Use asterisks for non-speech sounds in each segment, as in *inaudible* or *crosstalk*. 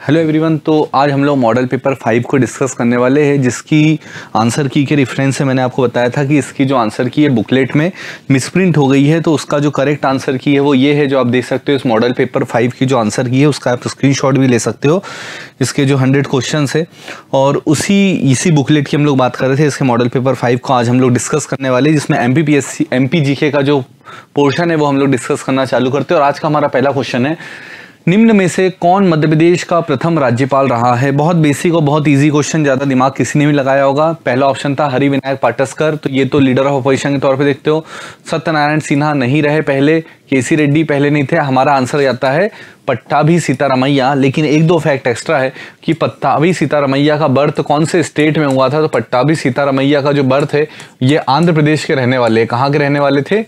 Hello everyone तो आज हम लोग मॉडल पेपर फाइव को डिस्कस करने वाले हैं, जिसकी आंसर की के रेफरेंस से मैंने आपको बताया था कि इसकी जो आंसर की है बुकलेट में मिसप्रिंट हो गई है तो उसका जो करेक्ट आंसर की है वो ये है जो आप देख सकते हो, इस मॉडल पेपर फाइव की जो आंसर की है, उसका आप स्क्रीन भी ले सकते हो, इसके जो हंड्रेड क्वेश्चन है। और उसी, इसी बुकलेट की हम लोग बात कर रहे थे, इसके मॉडल पेपर फाइव को आज हम लोग डिस्कस करने वाले जिसमें एम पी का जो पोर्शन है वो हम लोग डिस्कस करना चालू करते हैं। और आज का हमारा पहला क्वेश्चन है निम्न में से कौन मध्य प्रदेश का प्रथम राज्यपाल रहा है? बहुत बेसिक और बहुत इजी क्वेश्चन ज़्यादा दिमाग किसी ने भी लगाया होगा। पहला ऑप्शन था हरि विनायक पाटस्कर तो ये तो लीडर ऑफ़ अपोजिशन के तौर पे देखते हो। सत्यनारायण सिन्हा नहीं रहे पहले, केसी रेड्डी पहले नहीं थे, हमारा आंसर जाता है पट्टाभी सीतारमैया। लेकिन एक दो फैक्ट एक्स्ट्रा है कि पट्टाभी सीतारमैया का बर्थ कौन से स्टेट में हुआ था? तो पट्टाभी सीतारमैया का जो बर्थ है, ये आंध्र प्रदेश के रहने वाले कहाँ के रहने वाले थे?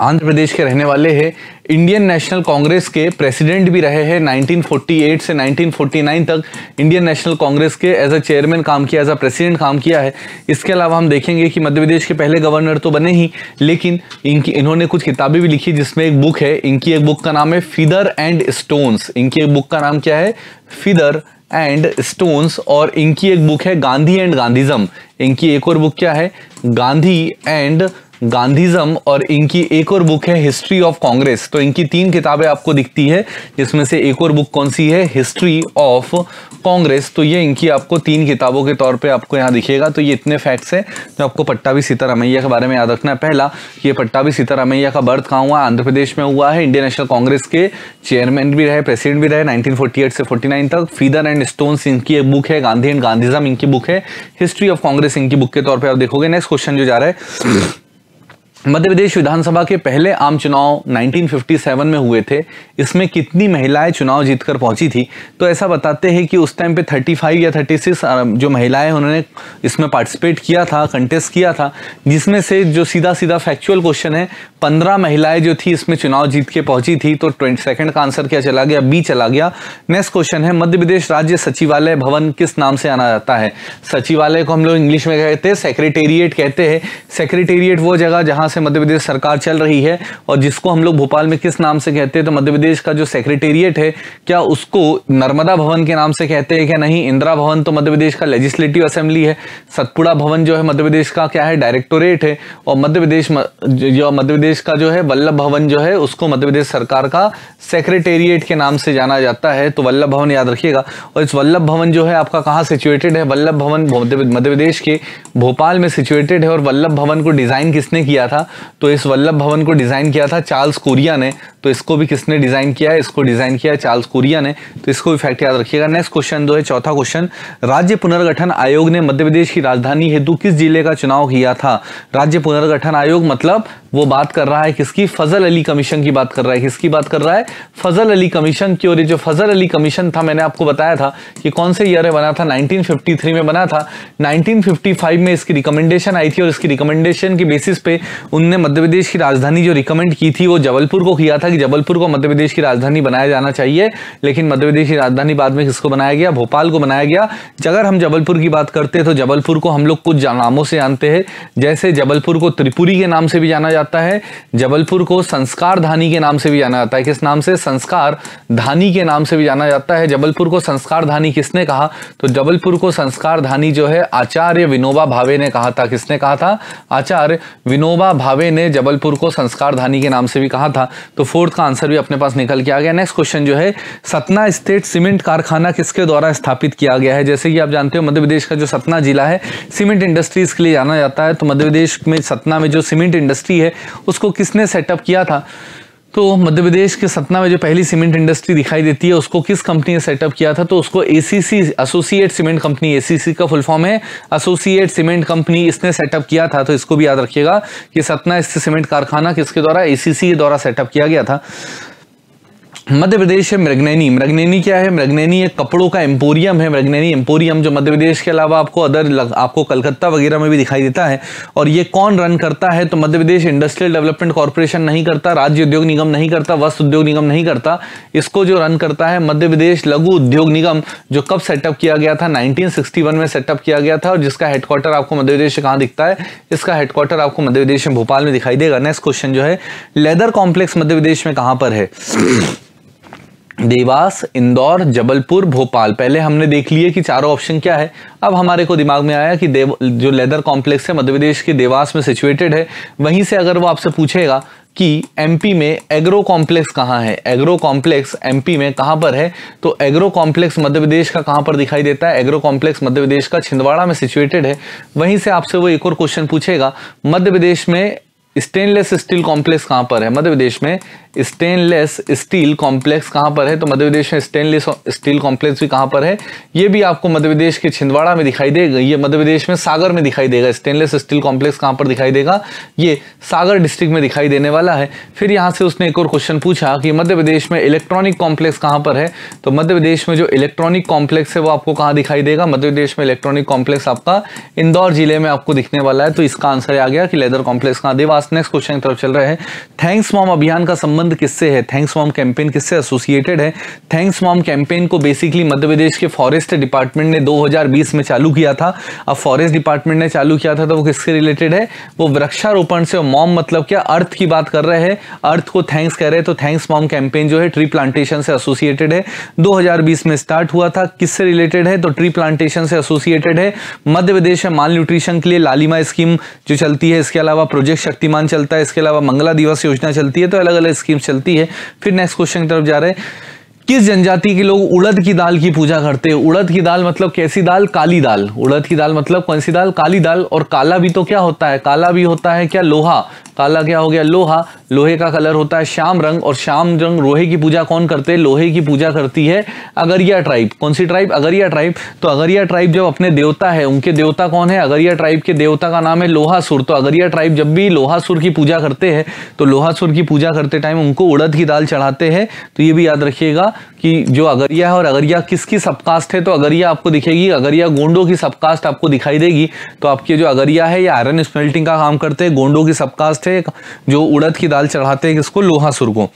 आंध्र प्रदेश के रहने वाले हैं। इंडियन नेशनल कांग्रेस के प्रेसिडेंट भी रहे हैं। 1948 से 1949 तक इंडियन नेशनल कांग्रेस के एज अ चेयरमैन काम किया एज अ प्रेसिडेंट काम किया है। इसके अलावा हम देखेंगे कि मध्य प्रदेश के पहले गवर्नर तो बने ही, लेकिन इनकी, इन्होंने कुछ किताबें भी लिखी जिसमें एक बुक है। इनकी एक बुक का नाम है फिदर एंड स्टोन्स इनकी एक बुक का नाम क्या है? फिदर एंड स्टोन्स और इनकी एक बुक है गांधी एंड गांधीजम इनकी एक और बुक क्या है? गांधी एंड गांधीजम और इनकी एक और बुक है हिस्ट्री ऑफ़ कांग्रेस। तो इनकी तीन किताबें आपको दिखती है, जिसमें से एक और बुक कौन सी है? History of Congress. तो ये इनकी आपको तीन किताबों के तौर पे आपको यहाँ दिखेगा। तो ये इतने फैक्ट्स हैं जो आपको पट्टाभी सीतारामैया के बारे में याद रखना है। पहला, ये पट्टाभी सीतारामैया का बर्थ कहाँ हुआ? आंध्र प्रदेश में हुआ है। इंडियन नेशनल कांग्रेस के चेयरमैन भी रहे प्रेसिडेंट भी रहे नाइनटीन से फोर्टी तक। फीदर एंड स्टोन्स इनकी एक बुक है गांधी एंड गांधीजम इनकी बुक है। हिस्ट्री ऑफ़ कांग्रेस इनकी बुक के तौर पर आप देखोगे। नेक्स्ट क्वेश्चन जो जा रहा है। मध्य प्रदेश विधानसभा के पहले आम चुनाव 1957 में हुए थे। इसमें कितनी महिलाएँ चुनाव जीतकर पहुँची थी? तो ऐसा बताते हैं कि उस टाइम पे 35 या 36 जो महिलाएँ उन्होंने इसमें पार्टिसिपेट किया था कंटेस्ट किया था, जिसमें से जो सीधा सीधा फैक्चुअल क्वेश्चन है 15 महिलाएँ जो थी इसमें चुनाव जीत के पहुँची थी तो ट्वेंटी सेकेंड का आंसर क्या चला गया? बी चला गया। नेक्स्ट क्वेश्चन है, मध्य प्रदेश राज्य सचिवालय भवन किस नाम से आना जाता है? सचिवालय को हम लोग इंग्लिश में कहते हैं सेक्रेटेरिएट कहते हैं। सेक्रेटेरिएट वो जगह जहाँ से मध्य प्रदेश सरकार चल रही है और जिसको हम लोग भोपाल में किस नाम से कहते हैं तो मध्य प्रदेश का जो सेक्रेटेरिएट है, क्या उसको नर्मदा भवन के नाम से कहते हैं क्या नहीं? इंदिरा भवन तो मध्य प्रदेश का लेजिस्लेटिव असेंबली है। सतपुड़ा भवन जो है मध्य प्रदेश का क्या है? डायरेक्टोरेट है। और मध्य प्रदेश जो मध्य प्रदेश का जो है, वल्लभ भवन जो है, उसको मध्य प्रदेश सरकार का सेक्रेटेरिएट के नाम से जाना जाता है। तो वल्लभ भवन याद रखिएगा। और इस वल्लभ भवन जो है, आपका कहाँ सिचुएटेड है? वल्लभ भवन मध्य प्रदेश के भोपाल में सिचुएटेड है। और वल्लभ भवन को डिज़ाइन किसने किया था? तो इस वल्लभ भवन को डिज़ाइन किया था चार्ल्स कोरिया ने। तो इसको भी किसने डिज़ाइन किया है? इसको डिज़ाइन किया चार्ल्स कोरिया ने। तो इसको भी फैक्ट याद रखिएगा। नेक्स्ट क्वेश्चन दो है, चौथा क्वेश्चन राज्य पुनर्गठन आयोग ने मध्य प्रदेश की राजधानी हेतु किस ज़िले का चुनाव किया था? राज्य पुनर्गठन आयोग मतलब वो बात कर रहा है किसकी? फजल अली कमीशन की बात कर रहा है। किसकी बात कर रहा है? फजल अली कमीशन की। और ये जो फजल अली कमीशन था, मैंने आपको बताया था कि कौन से ईयर में बना था? 1953 में बना था। 1955 में इसकी रिकमेंडेशन आई थी और इसकी रिकमेंडेशन की बेसिस पे उनने मध्य प्रदेश की राजधानी जो रिकमेंड की थी, वो जबलपुर को किया था कि जबलपुर को मध्य प्रदेश की राजधानी बनाया जाना चाहिए। लेकिन मध्य प्रदेश की राजधानी बाद में किसको बनाया गया? भोपाल को बनाया गया। अगर हम जबलपुर की बात करते हैं तो जबलपुर को हम लोग कुछ नामों से जानते हैं। जैसे जबलपुर को त्रिपुरी के नाम से भी जाना जाता है। जबलपुर को संस्कार धानी के नाम से भी जाना जाता है। किस नाम से? संस्कार धानी के नाम से भी जाना जाता है। जबलपुर को संस्कार धानी किसने कहा? तो जबलपुर को संस्कार धानी जो है, आचार्य विनोबा भावे ने कहा था। किसने कहा था? आचार्य विनोबा भावे ने जबलपुर को संस्कार धानी के नाम से भी कहा था। तो फोर्थ का आंसर भी अपने पास निकल के आ गया। नेक्स्ट क्वेश्चन जो है, सतना स्टेट सीमेंट कारखाना किसके द्वारा स्थापित किया गया है? जैसे कि आप जानते हो, मध्य प्रदेश का जो सतना जिला है, सीमेंट इंडस्ट्रीज़ के लिए जाना जाता है। तो मध्य प्रदेश में सतना में जो सीमेंट इंडस्ट्री है उसको किसने सेटअप किया था? तो मध्य प्रदेश के सतना में जो पहली सीमेंट इंडस्ट्री दिखाई देती है, उसको किस कंपनी ने सेटअप किया था? तो उसको ACC associate cement company ACC का फुल फॉर्म है। एसोसिएट सीमेंट कंपनी इसने सेटअप किया था तो इसको भी याद रखिएगा कि सतना सीमेंट कारखाना किसके द्वारा एसीसी के द्वारा सेटअप किया गया था। मध्य प्रदेश है मृगनैनी। मृगनैनी क्या है? मृगनैनी एक कपड़ों का एम्पोरियम है। मृगनैनी एम्पोरियम जो मध्य प्रदेश के अलावा आपको अदर लग, आपको कलकत्ता वगैरह में भी दिखाई देता है। और ये कौन रन करता है? तो Madhya Pradesh industrial development corporation नहीं करता राज्य उद्योग निगम नहीं करता वस्त्र उद्योग निगम नहीं करता। इसको जो रन करता है मध्य प्रदेश लघु उद्योग निगम जो कब सेटअप किया गया था? नाइनटीन में सेटअप किया गया था और जिसका हेडक्वार्टर आपको मध्य प्रदेश कहाँ दिखता है? इसका हेडक्वार्टर आपको मध्य प्रदेश में भोपाल में दिखाई देगा। नेक्स्ट क्वेश्चन जो है लेदर कॉम्प्लेक्स मध्य प्रदेश में कहाँ पर है? देवास, इंदौर, जबलपुर, भोपाल। पहले हमने देख लिए कि चारों ऑप्शन क्या है। अब हमारे को दिमाग में आया कि देव, जो लेदर कॉम्प्लेक्स है, मध्य प्रदेश के देवास में सिचुएटेड है। वहीं से अगर वो आपसे पूछेगा कि एमपी में एग्रो कॉम्प्लेक्स कहाँ है? एग्रो कॉम्प्लेक्स एमपी में कहाँ पर है? तो एग्रो कॉम्प्लेक्स मध्य प्रदेश का कहाँ पर दिखाई देता है? एग्रो कॉम्प्लेक्स मध्य प्रदेश का छिंदवाड़ा में सिचुएटेड है। वहीं से आपसे वो एक और क्वेश्चन पूछेगा, मध्य प्रदेश में स्टेनलेस स्टील कॉम्प्लेक्स कहाँ पर है? मध्य प्रदेश में स्टेनलेस स्टील कॉम्प्लेक्स कहाँ पर है? तो मध्य प्रदेश में स्टेनलेस स्टील कॉम्प्लेक्स भी कहाँ पर है? ये भी आपको मध्य प्रदेश के छिंदवाड़ा में दिखाई देगा। ये मध्य प्रदेश में सागर में दिखाई देगा। स्टेनलेस स्टील कॉम्प्लेक्स कहाँ पर दिखाई देगा? ये सागर डिस्ट्रिक्ट में दिखाई देने वाला है। फिर यहाँ से उसने एक और क्वेश्चन पूछा कि मध्य प्रदेश में इलेक्ट्रॉनिक कॉम्प्लेक्स कहाँ पर है? तो मध्य प्रदेश में जो इलेक्ट्रॉनिक कॉम्प्लेक्स है वो आपको कहाँ दिखाई देगा? मध्य प्रदेश में इलेक्ट्रॉनिक कॉम्प्लेक्स आपका इंदौर ज़िले में आपको दिखने वाला है। तो इसका आंसर आ गया कि लेदर कॉम्प्लेक्स कहाँ? देवास नेक्स्ट क्वेश्चन की तरफ़ चल रहे हैं। थैंक्स मॉम अभियान का संबंध किससे है? थैंक्स मॉम कैंपेन किससे एसोसिएटेड है? थैंक्स मॉम कैंपेन को बेसिकली मध्य प्रदेश के फॉरेस्ट डिपार्टमेंट ने 2020 में चालू किया था। अब फॉरेस्ट डिपार्टमेंट ने चालू किया था तो वो किससे रिलेटेड है? वो वृक्षारोपण से। मॉम मतलब क्या? अर्थ की बात कर रहे हैं। अर्थ को थैंक्स कह रहे हैं तो थैंक्स मॉम कैंपेन जो है ट्री प्लांटेशन से एसोसिएटेड है। 2020 में स्टार्ट हुआ था। किससे रिलेटेड है? तो ट्री प्लांटेशन से एसोसिएटेड है। मध्य प्रदेश में माल न्यूट्रिशन के लिए लालिमा स्कीम जो चलती है, इसके अलावा प्रोजेक्ट शक्तिमान चलता है, इसके अलावा मंगला दिवस योजना चलती है तो अलग अलग स्कीम चलती है। फिर नेक्स्ट क्वेश्चन की तरफ़ जा रहे हैं। किस जनजाति के लोग उड़द की दाल की पूजा करते हैं? उड़द की दाल मतलब कैसी दाल? काली दाल। उड़द की दाल मतलब कौन सी दाल? काली दाल। और काला भी तो क्या होता है? काला भी होता है क्या? लोहा। काला क्या हो गया? लोहा। लोहे का कलर होता है श्याम रंग। और श्याम रंग लोहे की पूजा कौन करते हैं? लोहे की पूजा करती है अगरिया ट्राइब। कौन सी ट्राइब? अगरिया ट्राइब। तो अगरिया ट्राइब जब अपने देवता है, उनके देवता कौन है? अगरिया ट्राइब के देवता का नाम है लोहासुर। तो अगरिया ट्राइब जब भी लोहासुर की पूजा करते हैं तो लोहासुर की पूजा करते टाइम उनको उड़द की दाल चढ़ाते हैं। तो ये भी याद रखिएगा कि जो अगरिया है और अगरिया किसकी सबकास्ट है तो अगरिया आपको दिखेगी, अगरिया गोंडो की सबकास्ट आपको दिखाई देगी। तो आपके जो अगरिया है, ये आयरन स्मेल्टिंग का काम करते हैं, गोंडो की सबकास्ट है, जो उड़द की दाल चढ़ाते हैं किसको? लोहा को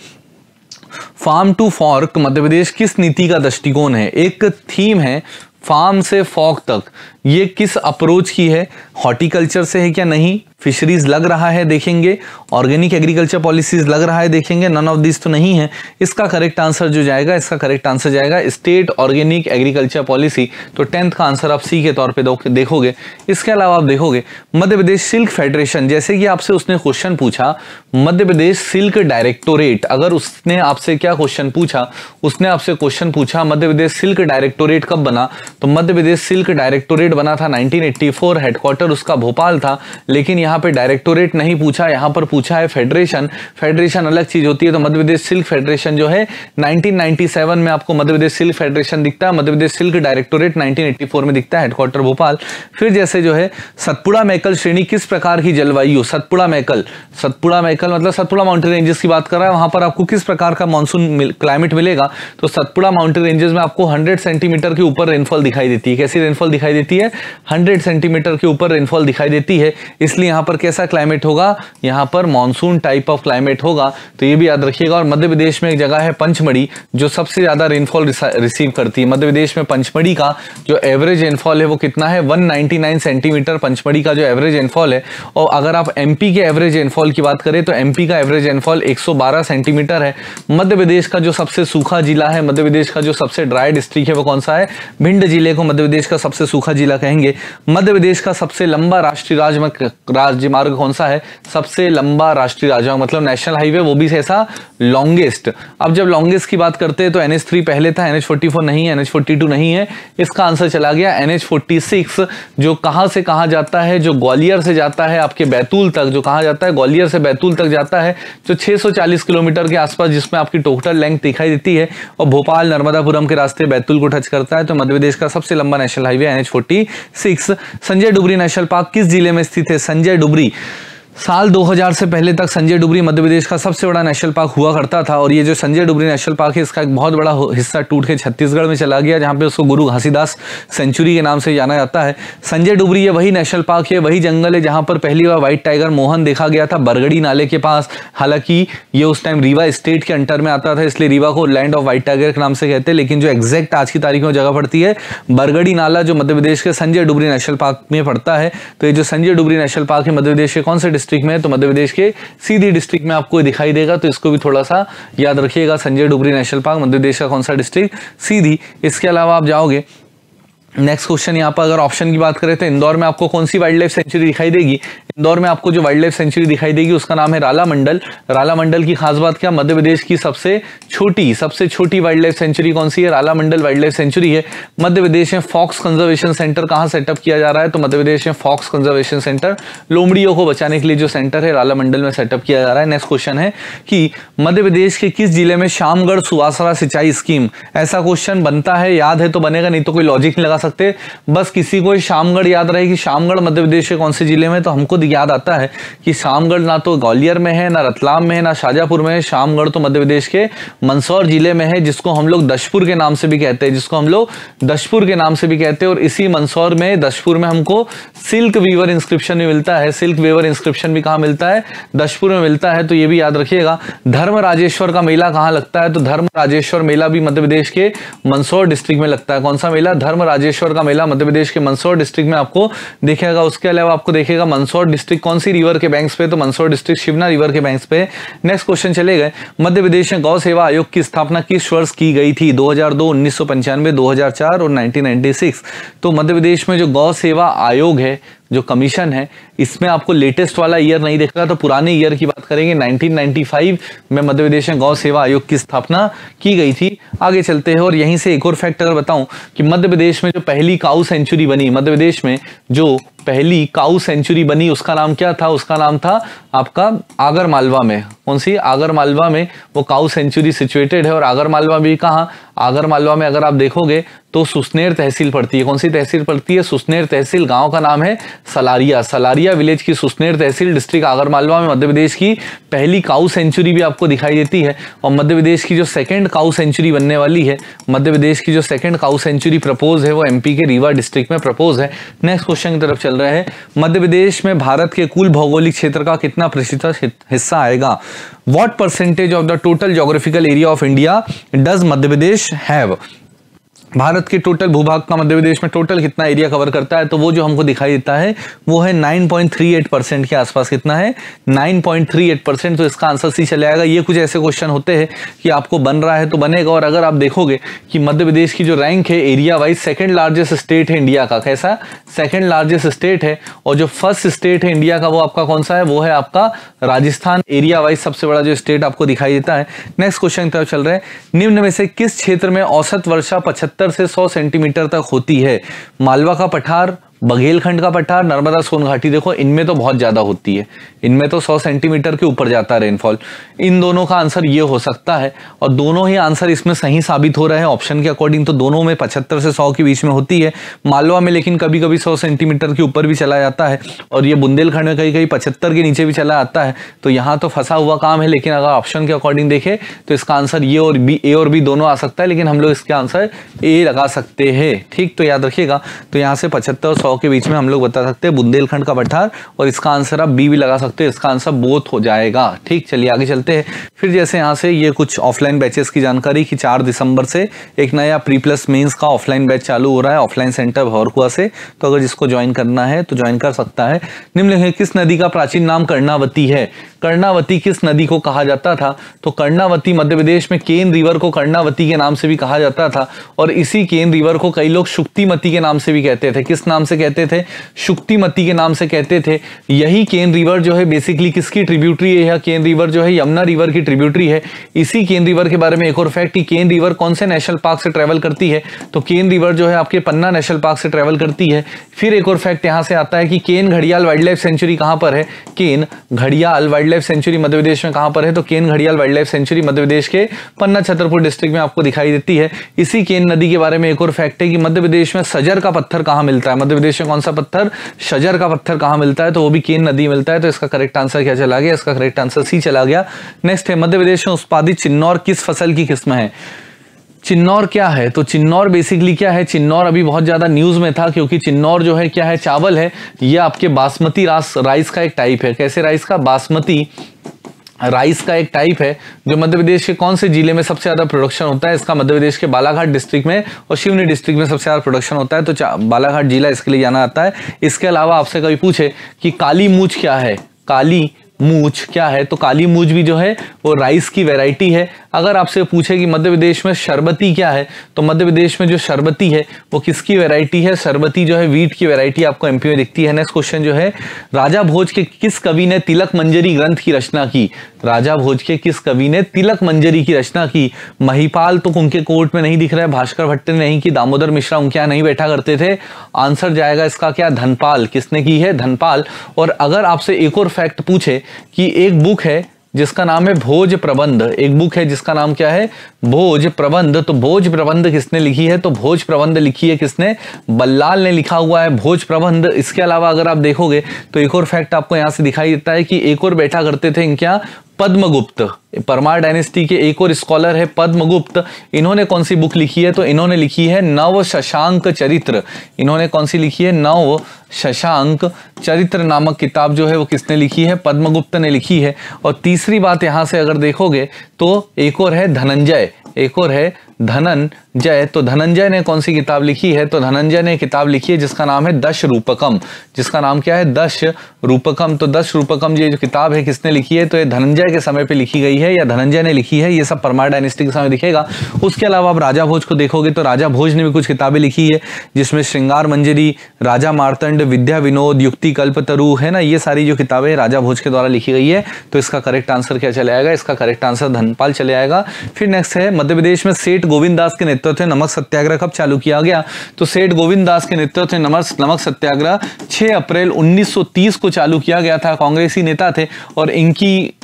farm to fork Madhya Pradesh किस नीति का दृष्टिकोण है? एक थीम है फार्म से फॉक तक। ये किस अप्रोच की है? हॉर्टिकल्चर से है क्या नहीं? फिशरीज लग रहा है, देखेंगे। ऑर्गेनिक एग्रीकल्चर पॉलिसीज़ लग रहा है, देखेंगे। नन ऑफ़ दिस तो नहीं है। इसका करेक्ट आंसर जो जाएगा, इसका करेक्ट आंसर जाएगा स्टेट ऑर्गेनिक एग्रीकल्चर पॉलिसी तो टेंथ का आंसर आप सी के तौर पे देखोगे। इसके अलावा आप देखोगे, मध्य प्रदेश सिल्क फेडरेशन जैसे कि आपसे उसने क्वेश्चन पूछा, मध्य प्रदेश सिल्क डायरेक्टोरेट अगर उसने आपसे क्या क्वेश्चन पूछा, उसने आपसे क्वेश्चन पूछा, मध्य प्रदेश सिल्क डायरेक्टोरेट कब बना? तो मध्य प्रदेश सिल्क डायरेक्टोरेट बना था 1984 हेडक्वार्टर उसका भोपाल था, लेकिन यहाँ पे डायरेक्टोरेट नहीं पूछा, यहाँ पर पूछा है फेडरेशन फेडरेशन अलग चीज़ होती है तो मध्य प्रदेश सिल्क फेडरेशन जो है 1997 में आपको मध्य प्रदेश सिल्क फेडरेशन दिखता है, मध्य प्रदेश सिल्क डायरेक्टोरेट 1984 में दिखता है हेडक्वार्टर भोपाल। फिर जैसे जो है, सतपुड़ा मैकल श्रेणी किस प्रकार की जलवायु? सतपुड़ा मैकल। सतपुड़ा मैकल मतलब सतपुड़ा माउंटेन रेंजेस की बात कर रहा है, वहाँ पर आपको किस प्रकार का मानसून क्लाइमेट मिलेगा? तो सतपुड़ा माउंटेन रेंजेस में आपको हंड्रेड सेंटीमीटर के ऊपर रेनफॉल दिखाई देती है। कैसी रेनफॉल दिखाई देती है? हंड्रेड सेंटीमीटर के ऊपर रेनफॉल दिखाई देती है। इसलिए यहाँ पर कैसा क्लाइमेट होगा? यहाँ पर मानसून टाइप ऑफ़ क्लाइमेट होगा। तो ये भी याद रखिएगा। और मध्य प्रदेश में एक जगह है पंचमढ़ी, जो सबसे ज़्यादा रेनफॉल रिसीव करती है। मध्य प्रदेश में पंचमढ़ी का जो एवरेज रेनफॉल है, वो कितना है? 199 सेंटीमीटर पंचमढ़ी का जो एवरेज रेनफॉल है। और अगर आप एमपी के एवरेज रेनफॉल की बात करें तो एमपी का एवरेज रेनफॉल 112 सेंटीमीटर है। मध्य प्रदेश का जो सबसे सूखा जिला है, मध्य प्रदेश का जो सबसे ड्राई डिस्ट्रिक्ट है, वो कौन सा है? भिंड ज़िले। को मध्य प्रदेश का सबसे सूखा जिला कहेंगे। मध्य प्रदेश का सबसे लंबा राष्ट्रीय राजमार्ग राजमार्ग कौन सा है? सबसे लंबा राष्ट्रीय राजमार्ग मतलब नेशनल हाईवे, वो भी ऐसा लॉन्गेस्ट अब जब लॉन्गेस्ट की बात करते हैं तो एन पहले था एन नहीं है एन नहीं है। इसका आंसर चला गया एन जो कहाँ से कहा जाता है, जो ग्वालियर से जाता है, आपके बैतूल तक, जो कहा जाता है, ग्वालियर से बैतूल तक जाता है, जो 640 किलोमीटर के आसपास, जिसमें आपकी टोटल लेंथ दिखाई देती है, और भोपाल नर्मदापुरम के रास्ते बैतूल को टच करता है तो मध्य प्रदेश का सबसे लंबा national highway and Sanjay Dubri national park, किस ज़िले में स्थित है? संजय डुबरी। साल 2000 से पहले तक संजय डुबरी मध्य प्रदेश का सबसे बड़ा नेशनल पार्क हुआ करता था और ये जो संजय डुबरी नेशनल पार्क है, इसका एक बहुत बड़ा हिस्सा टूट के छत्तीसगढ़ में चला गया, जहाँ पे उसको गुरु घासीदास सेंचुरी के नाम से जाना जाता है। संजय डुबरी ये वही नेशनल पार्क है, वही जंगल है, जहाँ पर पहली बार व्हाइट टाइगर मोहन देखा गया था बरगड़ी नाले के पास। हालाँकि ये उस टाइम रीवा स्टेट के अंटर में आता था, इसलिए रीवा को लैंड ऑफ़ व्हाइट टाइगर के नाम से कहते हैं, लेकिन जो एग्जैक्ट आज की तारीख में जगह पड़ती है, बरगड़ी नाला जो मध्य प्रदेश के संजय डुबरी नेशनल पार्क में पड़ता है। तो ये जो संजय डुबरी नेशनल पार्क है, मध्य प्रदेश के कौन से डिस्ट्रिक्ट में है तो मध्य प्रदेश के सीधी डिस्ट्रिक्ट में आपको दिखाई देगा तो इसको भी थोड़ा सा याद रखिएगा। संजय डुबरी नेशनल पार्क, मध्य प्रदेश का कौन सा डिस्ट्रिक्ट सीधी। इसके अलावा आप जाओगे नेक्स्ट क्वेश्चन यहाँ पर अगर ऑप्शन की बात करें तो इंदौर में आपको कौन सी वाइल्ड लाइफ सेंचुरी दिखाई देगी? इंदौर में आपको जो वाइल्ड लाइफ सेंचुरी दिखाई देगी, उसका नाम है राला मंडल। राला मंडल की खास बात क्या? मध्य प्रदेश की सबसे छोटी सबसे छोटी वाइल्ड लाइफ सेंचुरी कौन सी है? Ralamandal wild life sanctuary है। मध्य प्रदेश में फॉक्स कंजर्वेशन सेंटर कहाँ सेटअप किया जा रहा है? तो मध्य प्रदेश में फॉक्स कंजर्वेशन सेंटर लोमड़ियों को बचाने के लिए जो सेंटर है, राला मंडल में सेटअप किया जा रहा है। नेक्स्ट क्वेश्चन है कि मध्य प्रदेश के किस ज़िले में शामगढ़ सुवासरा सिंचाई स्कीम ऐसा क्वेश्चन बनता है, याद है तो बनेगा, नहीं तो कोई लॉजिक नहीं लगा सकते बस किसी को शामगढ़ याद रहे कि शामगढ़ मध्य प्रदेश के कौन से ज़िले में तो हमको याद आता है कि शामगढ़ ना तो ग्वालियर में है, ना रतलाम में है, ना शाजापुर में है। शामगढ़ तो मध्य प्रदेश के मंदसौर ज़िले में है, जिसको हम लोग दशपुर के नाम से भी कहते हैं, जिसको हम लोग दशपुर के नाम से भी कहते हैं। और इसी मंदसौर में, दशपुर में हमको सिल्क वीवर इंस्क्रिप्शन भी मिलता है। सिल्क वीवर इंस्क्रिप्शन भी कहाँ मिलता है? दशपुर में मिलता है तो ये भी याद रखिएगा। धर्म राजेश्वर का मेला कहाँ लगता है? तो धर्म राजेश्वर मेला भी मध्य प्रदेश के मंदसौर डिस्ट्रिक्ट में लगता है। कौन सा मेला? धर्म राजेश्वर का मेला मध्य प्रदेश के मंदसौर डिस्ट्रिक्ट में आपको देखेगा। उसके अलावा आपको देखेगा मंदसौर डिस्ट्रिक्ट कौन सी रिवर के बैंक्स पे तो मंदसौर डिस्ट्रिक्ट शिवना रिवर के बैंक्स पे नेक्स्ट क्वेश्चन चले गए। मध्य प्रदेश में गौ सेवा आयोग की स्थापना किस वर्ष की गई थी? 2002 उन्नीस 2004 और 1996 तो मध्य प्रदेश में जो गौ सेवा आयोग है जो कमीशन है, इसमें आपको लेटेस्ट वाला ईयर नहीं देखेगा तो पुराने ईयर की बात करेंगे। 1995 में मध्य प्रदेश में गौ सेवा आयोग की स्थापना की गई थी। आगे चलते हैं और यहीं से एक और फैक्ट अगर बताऊँ कि मध्य प्रदेश में जो पहली काउ सेंचुरी बनी, मध्य प्रदेश में जो पहली काउ सेंचुरी बनी, उसका नाम क्या था? उसका नाम था आपका आगर मालवा में। कौन सी? आगर मालवा में वो काउ सेंचुरी सिचुएटेड है और आगर मालवा भी कहाँ? आगर मालवा में अगर आप देखोगे तो सुसनेर तहसील पड़ती है। कौन सी तहसील पड़ती है? सुसनेर तहसील गाँव का नाम है सलारिया। सलारिया विलेज की सुसनेर तहसील डिस्ट्रिक्ट आगरमालवा में मध्य प्रदेश की पहली काउ सेंचुरी भी आपको दिखाई देती है और मध्य प्रदेश की जो सेकंड काउ सेंचुरी बनने वाली है, मध्य प्रदेश की जो सेकंड काउ सेंचुरी प्रपोज है, वो एमपी के रीवा डिस्ट्रिक्ट में प्रपोज है। नेक्स्ट क्वेश्चन की तरफ़ चल रहा है। मध्य प्रदेश में भारत के कुल भौगोलिक क्षेत्र का कितना प्रतिशत हिस्सा आएगा? What percentage of the total geographical area of India does Madhya Pradesh have Bharat के टोटल भूभाग का मध्य प्रदेश में टोटल कितना एरिया कवर करता है तो वो जो हमको दिखाई देता है, वो है 9.38 परसेंट के आसपास कितना है। 9.38 परसेंट तो इसका आंसर सी चले आएगा। ये कुछ ऐसे क्वेश्चन होते हैं कि आपको बन रहा है तो बनेगा, और अगर आप देखोगे कि मध्य प्रदेश की जो रैंक है area wise second largest state है इंडिया का। कैसा? सेकेंड लार्जेस्ट स्टेट है, और जो फ़र्स्ट स्टेट है इंडिया का, वो आपका कौन सा है? वो है आपका राजस्थान। एरिया वाइज सबसे बड़ा जो स्टेट आपको दिखाई देता है। नेक्स्ट क्वेश्चन चल रहा है। निम्न में से किस क्षेत्र में औसत वर्षा पचहत्तर से सौ सेंटीमीटर तक होती है। मालवा का पठार बघेलखंड का पठार, नर्मदा सोन घाटी देखो, इनमें तो बहुत ज़्यादा होती है। इनमें तो 100 सेंटीमीटर के ऊपर जाता है रेनफॉल इन दोनों का आंसर ये हो सकता है, और दोनों ही आंसर इसमें सही साबित हो रहे हैं। ऑप्शन के अकॉर्डिंग तो दोनों में 75 से 100 के बीच में होती है। मालवा में लेकिन कभी कभी 100 सेंटीमीटर के ऊपर भी चला जाता है, और ये बुंदेलखंड में कहीं कहीं पचहत्तर के नीचे भी चला आता है। तो यहाँ तो फंसा हुआ काम है, लेकिन अगर ऑप्शन के अकॉर्डिंग देखे तो इसका आंसर ये और बी ए और बी दोनों आ सकता है, लेकिन हम लोग इसके आंसर ए लगा सकते हैं। ठीक तो याद रखिएगा। तो यहाँ से पचहत्तर सौ के बीच में हम लोग बता सकते हैं बुंदेलखंड का पठार, और इसका आंसर आप बी भी लगा सकते हैं, इसका आंसर बोथ हो जाएगा। ठीक, चलिए आगे चलते हैं। फिर जैसे यहाँ से ये कुछ ऑफलाइन बैचेस की जानकारी कि चार दिसंबर से एक नया प्री प्लस मेन्स का ऑफलाइन बैच चालू हो रहा है ऑफलाइन सेंटर भौरकुआ से। तो अगर जिसको ज्वाइन करना है तो ज्वाइन कर सकता है। निम्नलिखित किस नदी का प्राचीन नाम कर्णावती है? कर्णावती किस नदी को कहा जाता था? तो कर्णावती मध्य प्रदेश में केन रिवर को कर्णावती के नाम से भी कहा जाता था, और इसी केन रिवर को कई लोग शुक्तिमती के नाम से भी कहते थे। किस नाम से कहते थे, शुक्तिमती के नाम से कहते थे। यही केन रिवर जो है बेसिकली किसकी ट्रिब्यूटरी है यह केन रिवर जो है, यमुना रिवर की ट्रिब्यूटरी है। इसी केन रिवर के बारे में एक और फैक्ट केन रिवर कौन से नेशनल पार्क से ट्रेवल करती है? तो केन रिवर जो है, आपके पन्ना नेशनल पार्क से ट्रेवल करती है। फिर एक और फैक्ट यहाँ से आता है कि केन घड़ियाल वाइल्ड लाइफ सेंचुरी कहाँ पर है? केन घड़ियाल wild life sanctuary Madhya Pradesh में कहाँ पर है? तो केन घड़ियाल wild life sanctuary Madhya Pradesh के पन्ना छतरपुर डिस्ट्रिक्ट में आपको दिखाई देती है। इसी केन नदी के बारे में एक और फैक्ट है कि मध्य प्रदेश में सजर का पत्थर कहाँ मिलता है? मध्य में कौन सा पत्थर? शजर का पत्थर कहाँ मिलता है? तो वो भी केन नदी मिलता है तो इसका करेक्ट आंसर क्या चला गया? इसका करेक्ट आंसर सी चला गया। नेक्स्ट है, मध्य प्रदेश में उत्पादित चिन्नौर किस फ़सल की किस्म है? चिन्नौर क्या है? तो चिन्नौर बेसिकली क्या है? चिन्नौर अभी बहुत ज़्यादा न्यूज़ में था, क्योंकि चिन्नौर जो है, क्या है? चावल है। ये आपके बासमती राइस का एक टाइप है। कैसे राइस का? बासमती राइस का एक टाइप है, जो मध्य प्रदेश के कौन से ज़िले में सबसे ज़्यादा प्रोडक्शन होता है, इसका मध्य प्रदेश के बालाघाट डिस्ट्रिक्ट में और शिवनी डिस्ट्रिक्ट में सबसे ज़्यादा प्रोडक्शन होता है तो बालाघाट जिला इसके लिए जाना आता है। इसके अलावा आपसे कभी पूछे कि काली मूछ क्या है? काली मूछ क्या है? तो काली मूछ भी जो है, वो राइस की वैरायटी है। अगर आपसे पूछे कि मध्य प्रदेश में शरबती क्या है तो मध्य प्रदेश में जो शरबती है, वो किसकी वैरायटी है? शरबती जो है वीट की वैरायटी आपको एमपी में दिखती है। नेक्स्ट क्वेश्चन जो है, राजा भोज के किस कवि ने तिलक मंजरी ग्रंथ की रचना की? राजा भोज के किस कवि ने तिलक मंजरी की रचना की? महिपाल तो उनके कोर्ट में नहीं दिख रहा है भास्कर भट्ट ने नहीं की, दामोदर मिश्रा उनके यहाँ नहीं बैठा करते थे। आंसर जाएगा इसका क्या? धनपाल। किसने की है? धनपाल। और अगर आपसे एक और फैक्ट पूछे कि एक बुक है जिसका नाम है भोज प्रबंध, एक बुक है जिसका नाम क्या है? भोज प्रबंध। तो भोज प्रबंध किसने लिखी है? तो भोज प्रबंध लिखी है किसने? बल्लाल ने लिखा हुआ है भोज प्रबंध। इसके अलावा अगर आप देखोगे तो एक और फैक्ट आपको यहाँ से दिखाई देता है कि एक और बैठा करते थे इनके यहाँ पद्मगुप्त। परमार डायनेस्टी के एक और स्कॉलर है पद्मगुप्त। इन्होंने कौन सी बुक लिखी है? तो इन्होंने लिखी है नव शशांक चरित्र। इन्होंने कौन सी लिखी है? नव शशांक चरित्र नामक किताब जो है वो किसने लिखी है? पद्मगुप्त ने लिखी है। और तीसरी बात यहाँ से अगर देखोगे तो एक और है धनंजय, एक और है धनंजय तो धनंजय ने कौन सी किताब लिखी है? तो धनंजय ने किताब लिखी है, जिसका नाम है दश रूपकम। जिसका नाम क्या है? दश रूपकम। तो दश रूपकम ये जो किताब है, किसने लिखी है? तो ये धनंजय के समय पे लिखी गई है, या धनंजय ने लिखी है, ये सब परमार डायनेस्टी के समय दिखेगा। उसके अलावा आप राजा भोज को देखोगे तो राजा भोज ने भी कुछ किताबें लिखी है, जिसमें श्रृंगार मंजरी, राजा मार्तंड, विद्या विनोद, युक्ति कल्पतरु है ना? ये सारी जो किताबें राजा भोज के द्वारा लिखी गई है तो इसका करेक्ट आंसर क्या चले आएगा? इसका करेक्ट आंसर धनपाल चले आएगा। फिर नेक्स्ट है, मध्य प्रदेश में सेठ गोविंद दास के नेतृत्व में नमक सत्याग्रह कब चालू किया गया। तो सेठ गोविंद दास के नेतृत्व में नमक नमक सत्याग्रह 6 अप्रैल 1930 को चालू किया गया था। कांग्रेसी नेता थे और इनकी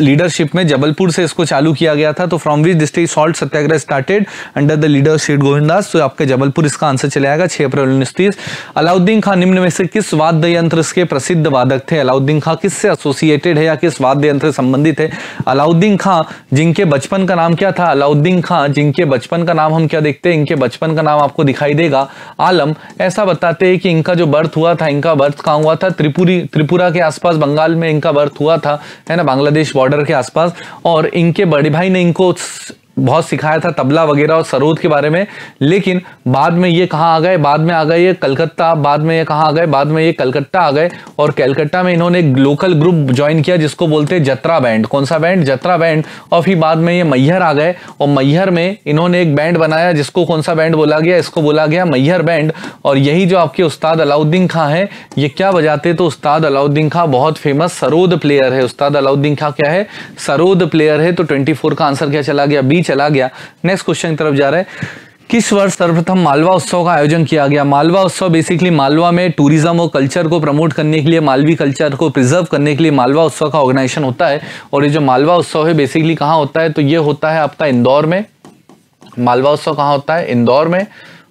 लीडरशिप में जबलपुर से इसको चालू किया गया था तो from which district salt satyagraha started under the leadership Govindas तो आपके जबलपुर इसका आंसर चले आएगा, छह अप्रैल उन्नीस तीस। अलाउद्दीन खान निम्न में से किस वाद्य यंत्र के प्रसिद्ध वादक थे? अलाउद्दीन खां किससे एसोसिएटेड है या किस वाद्य यंत्र से संबंधित है? अलाउद्दीन खां, जिनके बचपन का नाम क्या था? अलाउद्दीन खां, जिनके बचपन का नाम हम क्या देखते हैं? इनके बचपन का नाम आपको दिखाई देगा। आलम, ऐसा बताते हैं कि इनका जो बर्थ हुआ था, इनका बर्थ कहाँ हुआ था? त्रिपुरी, त्रिपुरा के आसपास बंगाल में इनका बर्थ हुआ था, है ना? बांग्लादेश बॉर्डर के आसपास और इनके बड़े भाई ने इनको बहुत सिखाया था तबला वगैरह और सरोद के बारे में, लेकिन बाद में ये कहाँ आ गए, बाद में आ गए ये कलकत्ता, बाद में ये कहाँ आ गए, बाद में ये कलकत्ता आ गए, और कलकत्ता में इन्होंने एक लोकल ग्रुप ज्वाइन किया जिसको बोलते हैं जत्रा बैंड कौन सा बैंड जत्रा बैंड और फिर बाद में ये मैहर आ गए, और मैहर में इन्होंने एक बैंड बनाया जिसको कौन सा बैंड बोला गया? इसको बोला गया मैहर बैंड और यही जो आपके उस्ताद अलाउद्दीन खां है, ये क्या बजाते तो उस्ताद अलाउद्दीन खां बहुत फ़ेमस सरोद प्लेयर है। उस्ताद अलाउद्दीन खां क्या है? सरोद प्लेयर है तो ट्वेंटी का आंसर क्या चला गया? बी चला गया। नेक्स्ट क्वेश्चन की तरफ़ जा रहा है। किस वर्ष सर्वप्रथम मालवा उत्सव का आयोजन किया गया? मालवा उत्सव बेसिकली मालवा में टूरिज़्म और कल्चर को प्रमोट करने के लिए, मालवी कल्चर को प्रिजर्व करने के लिए मालवा उत्सव का ऑर्गेनाइजेशन होता है। और ये जो मालवा उत्सव है बेसिकली कहाँ होता है? तो ये होता है आपका इंदौर में। मालवा उत्सव कहाँ होता है? इंदौर में।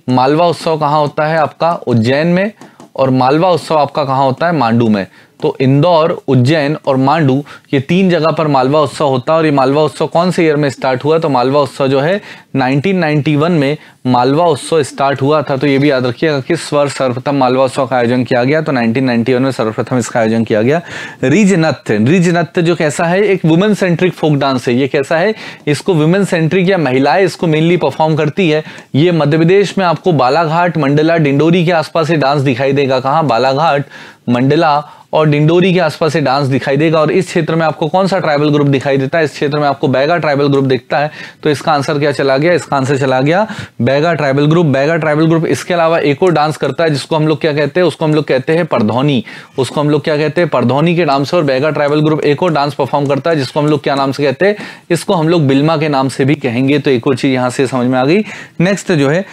मालवा उत्सव कहाँ होता है? आपका उज्जैन में। और मालवा उत्सव आपका कहाँ होता है? मांडू में। तो इंदौर, उज्जैन और मांडू, ये तीन जगह पर मालवा उत्सव होता है। और ये मालवा उत्सव कौन से ईयर में स्टार्ट हुआ? तो मालवा उत्सव जो है 1991 में मालवा उत्सव स्टार्ट हुआ था। तो ये भी याद रखिएगा किस वर्ष सर्वप्रथम मालवा उत्सव का आयोजन किया गया। तो 1991 में सर्वप्रथम इसका आयोजन किया गया। रिज नृत्य रिज नृत्य जो कैसा है? एक वुमेन सेंट्रिक फोक डांस है। ये कैसा है? इसको वुमेन सेंट्रिक या महिलाएँ इसको मेनली परफॉर्म करती है। ये मध्य प्रदेश में आपको बालाघाट, मंडला, डिंडोरी के आसपास ये डांस दिखाई देगा। कहाँ? बालाघाट, मंडला और डिंडोरी के आसपास से डांस दिखाई देगा। और इस क्षेत्र में आपको कौन सा ट्राइबल ग्रुप दिखाई देता है? इस क्षेत्र में आपको बैगा ट्राइबल ग्रुप दिखता है। तो इसका आंसर क्या चला गया? इसका आंसर चला गया Baiga tribal group Baiga tribal group इसके अलावा एक और डांस करता है, जिसको हम लोग क्या कहते हैं? उसको हम लोग कहते हैं परधौनी उसको हम लोग क्या कहते हैं? परधौनी के नाम से और बैगा ट्राइबल ग्रुप एक और डांस परफॉर्म करता है, जिसको हम लोग क्या नाम से कहते हैं? इसको हम लोग बिल्मा के नाम से भी कहेंगे। तो एक और चीज़ यहाँ से समझ में आ गई। नेक्स्ट जो है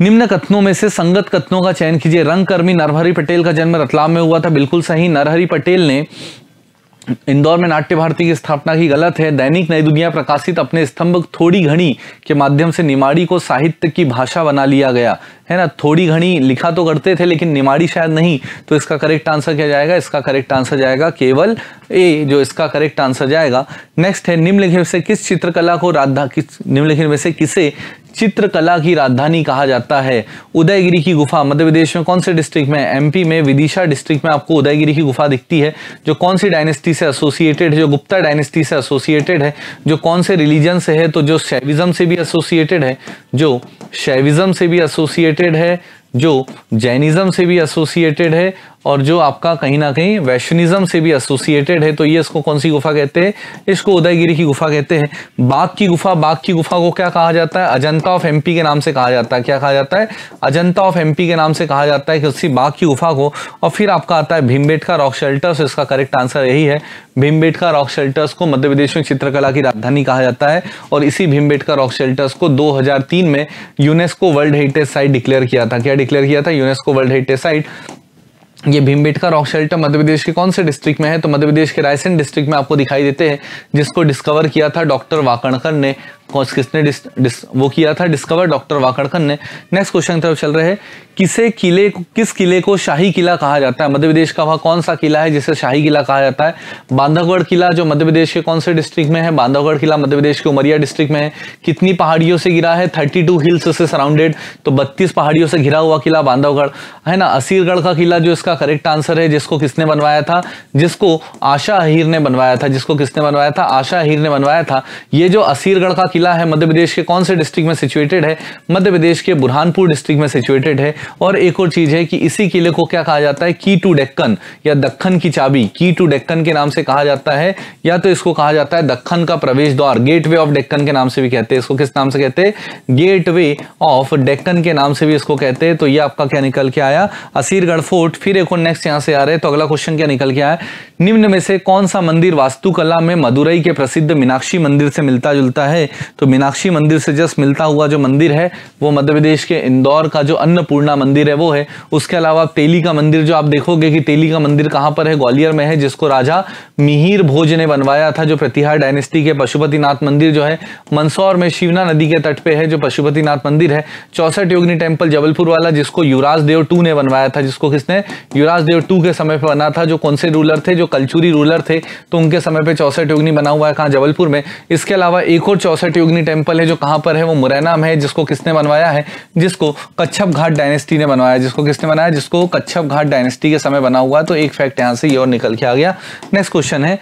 निम्न कथनों में से संगत कथनों का चयन कीजिए। रंगकर्मी नरहरि पटेल का जन्म रतलाम में हुआ था। बिल्कुल सही, नरहरि पटेल ने इंदौर में नाट्य भारती की स्थापना की। गलत है। दैनिक नई दुनिया प्रकाशित अपने स्तंभ थोड़ी घड़ी के माध्यम से निमाड़ी को साहित्य की भाषा बना लिया गया। है ना? थोड़ी घड़ी लिखा तो करते थे, लेकिन निमाड़ी शायद नहीं। तो इसका करेक्ट आंसर क्या जाएगा? इसका करेक्ट आंसर जाएगा केवल ए जो इसका करेक्ट आंसर जाएगा। नेक्स्ट है, निम्नलिखित से किस चित्रकला को राधा किस निम्नलिखित में से किसे चित्रकला की राजधानी कहा जाता है। उदयगिरी की गुफा, मध्य प्रदेश में कौन से डिस्ट्रिक्ट में एमपी में, विदिशा डिस्ट्रिक्ट में आपको उदयगिरी की गुफा दिखती है, जो कौन सी डायनेस्टी से एसोसिएटेड है, जो गुप्ता डायनेस्टी से एसोसिएटेड है, जो कौन से रिलीजन से है तो जो शैविज्म से भी एसोसिएटेड है, जो शैविज्म से भी एसोसिएटेड है, जो जैनिज्म से भी एसोसिएटेड है और जो आपका कहीं ना कहीं वैश्वनिज्म से भी एसोसिएटेड है तो ये इसको कौन सी गुफा कहते हैं? इसको उदयगिरी की गुफा कहते हैं। बाघ की गुफा, बाघ की गुफा को क्या कहा जाता है? अजंता ऑफ़ एमपी के नाम से कहा जाता है। क्या कहा जाता है? अजंता ऑफ़ एमपी के नाम से कहा जाता है कि उसी बाघ की गुफा को। और फिर आपका आता है भीमबेटका रॉक शेल्टर्स इसका करेक्ट आंसर यही है। भीमबेटका रॉक शेल्टर्स को मध्य प्रदेश में चित्रकला की राजधानी कहा जाता है। और इसी भीमबेटका रॉक शेल्टर्स को 2003 में UNESCO world heritage site declare किया था। क्या डिक्लेयर किया था? यूनेस्को वर्ल्ड हेरिटेज साइट ये भीमबेटका रॉक शेल्टर मध्य प्रदेश के कौन से डिस्ट्रिक्ट में है? तो मध्य प्रदेश के रायसेन डिस्ट्रिक्ट में आपको दिखाई देते हैं, जिसको डिस्कवर किया था डॉक्टर वाकणकर ने। किसने डिस, डिस, वो किया था? डिस्कवर डॉक्टर वाकड़कर ने। नेक्स्ट क्वेश्चन की तरफ़ चल रहे किसे किले किस किले को शाही किला कहा जाता है? मध्य प्रदेश का वह कौन सा किला है जिसे शाही किला कहा जाता है? बांधवगढ़ किला जो मध्य प्रदेश के कौन से डिस्ट्रिक्ट में है? बांधवगढ़ किला मध्य प्रदेश के उमरिया डिस्ट्रिक्ट में है। कितनी पहाड़ियों से गिरा है? थर्टी टू हिल्स से सराउंडेड तो बत्तीस पहाड़ियों से घिरा हुआ किला बांधवगढ़। है ना? असीरगढ़ का किला जो इसका करेक्ट आंसर है जिसको किसने बनवाया था? जिसको आशा अहिर ने बनवाया था। जिसको किसने बनवाया था? आशा अहिर ने बनवाया था। ये जो असीरगढ़ का किला है, मध्य प्रदेश के कौन से डिस्ट्रिक्ट में सिचुएटेड है? मध्य प्रदेश के बुरहानपुर डिस्ट्रिक्ट में सिचुएटेड है। और एक और चीज़ है कि इसी किले को क्या कहा जाता है? की टू डेक्कन, या दक्खन की चाबी। की टू डेक्कन के नाम से कहा जाता है, या तो इसको कहा जाता है दक्खन का प्रवेश द्वार। गेट ऑफ़ डेक्कन के नाम से भी कहते हैं इसको। किस नाम से कहते हैं? गेट ऑफ़ डेक्कन के नाम से भी इसको कहते हैं। तो ये आपका क्या निकल के आया? असीरगढ़ फोर्ट। फिर एक और नेक्स्ट यहाँ से आ रहे हैं। तो अगला क्वेश्चन क्या निकल के आया? निम्न में से कौन सा मंदिर वास्तुकला में मदुरई के प्रसिद्ध मीनाक्षी मंदिर से मिलता जुलता है? तो मीनाक्षी मंदिर से जस्ट मिलता हुआ जो मंदिर है, वो मध्य प्रदेश के इंदौर का जो अन्नपूर्णा मंदिर है, वो है। उसके अलावा तेली का मंदिर, जो आप देखोगे कि तेली का मंदिर कहाँ पर है, ग्वालियर में है, जिसको राजा मिहिर भोज ने बनवाया था, जो प्रतिहार डायनेस्टी के पशुपतिनाथ मंदिर जो है, मंदसौर में शिवना नदी के तट पे है, जो पशुपतिनाथ मंदिर है। चौसठ योगनी टेंपल जबलपुर वाला, जिसको युवराज देव टू ने बनवाया था, जिसको किसने, युवराज देव टू के समय पर बना था, जो कौन से रूलर थे, जो कलचुरी रूलर थे तो उनके समय पर चौसठ योगनी बना हुआ है कहाँ, जबलपुर में। इसके अलावा एक और चौसठ योगनी टेंपल है, जो कहाँ पर है, वो मुरैना में है, जिसको किसने बनवाया है, जिसको कच्छप घाट डायनेस्टी ने बनवाया, जिसको किसने बनाया, जिसको कच्छप घाट डायनेस्टी के समय बना हुआ तो एक फैक्ट यहाँ से ये और निकल के आ गया। नेक्स्ट क्वेश्चन है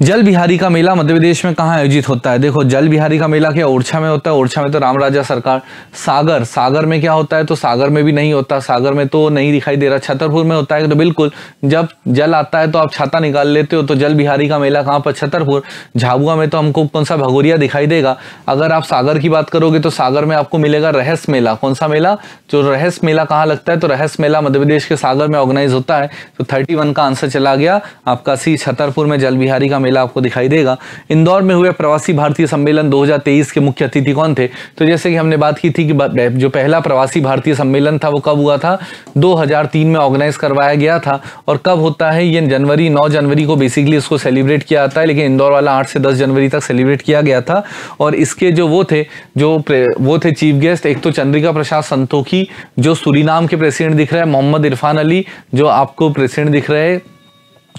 जल बिहारी का मेला मध्य प्रदेश में कहाँ आयोजित होता है? देखो, जल बिहारी का मेला क्या ओरछा में होता है? ओरछा में तो राम राजा सरकार, सागर सागर में क्या होता है? तो सागर में भी नहीं होता, सागर में तो नहीं दिखाई दे रहा, छतरपुर में होता है तो बिल्कुल, जब जल आता है तो आप छाता निकाल लेते हो तो जल बिहारी का मेला कहाँ पर? छतरपुर। झाबुआ में तो हमको कौन सा भगोरिया दिखाई देगा? अगर आप सागर की बात करोगे तो सागर में आपको मिलेगा रहस्य मेला। कौन सा मेला? जो रहस्य मेला कहाँ लगता है? तो रहस्य मेला मध्य प्रदेश के सागर में ऑर्गेनाइज होता है। तो थर्टी का आंसर चला गया। आपका सी छतरपुर में जल बिहारी का मेला आपको दिखाई देगा। इंदौर में हुए प्रवासी भारतीय सम्मेलन 2023 के मुख्य अतिथि कौन थे? तो जैसे कि हमने बात की थी कि जो पहला प्रवासी भारतीय सम्मेलन था, वो कब हुआ था? 2003 में ऑर्गेनाइज करवाया गया था और कब होता है? ये जनवरी 9 जनवरी को बेसिकली इसको सेलिब्रेट किया जाता है, लेकिन इंदौर वाला आठ से दस जनवरी तक सेलिब्रेट किया गया था। और इसके जो वो थे, जो वो थे चीफ गेस्ट एक तो चंद्रिका प्रसाद संतोखी, जो सुरीनाम के प्रेसिडेंट दिख रहे हैं, मोहम्मद इरफान अली, जो आपको प्रेसिडेंट दिख रहे हैं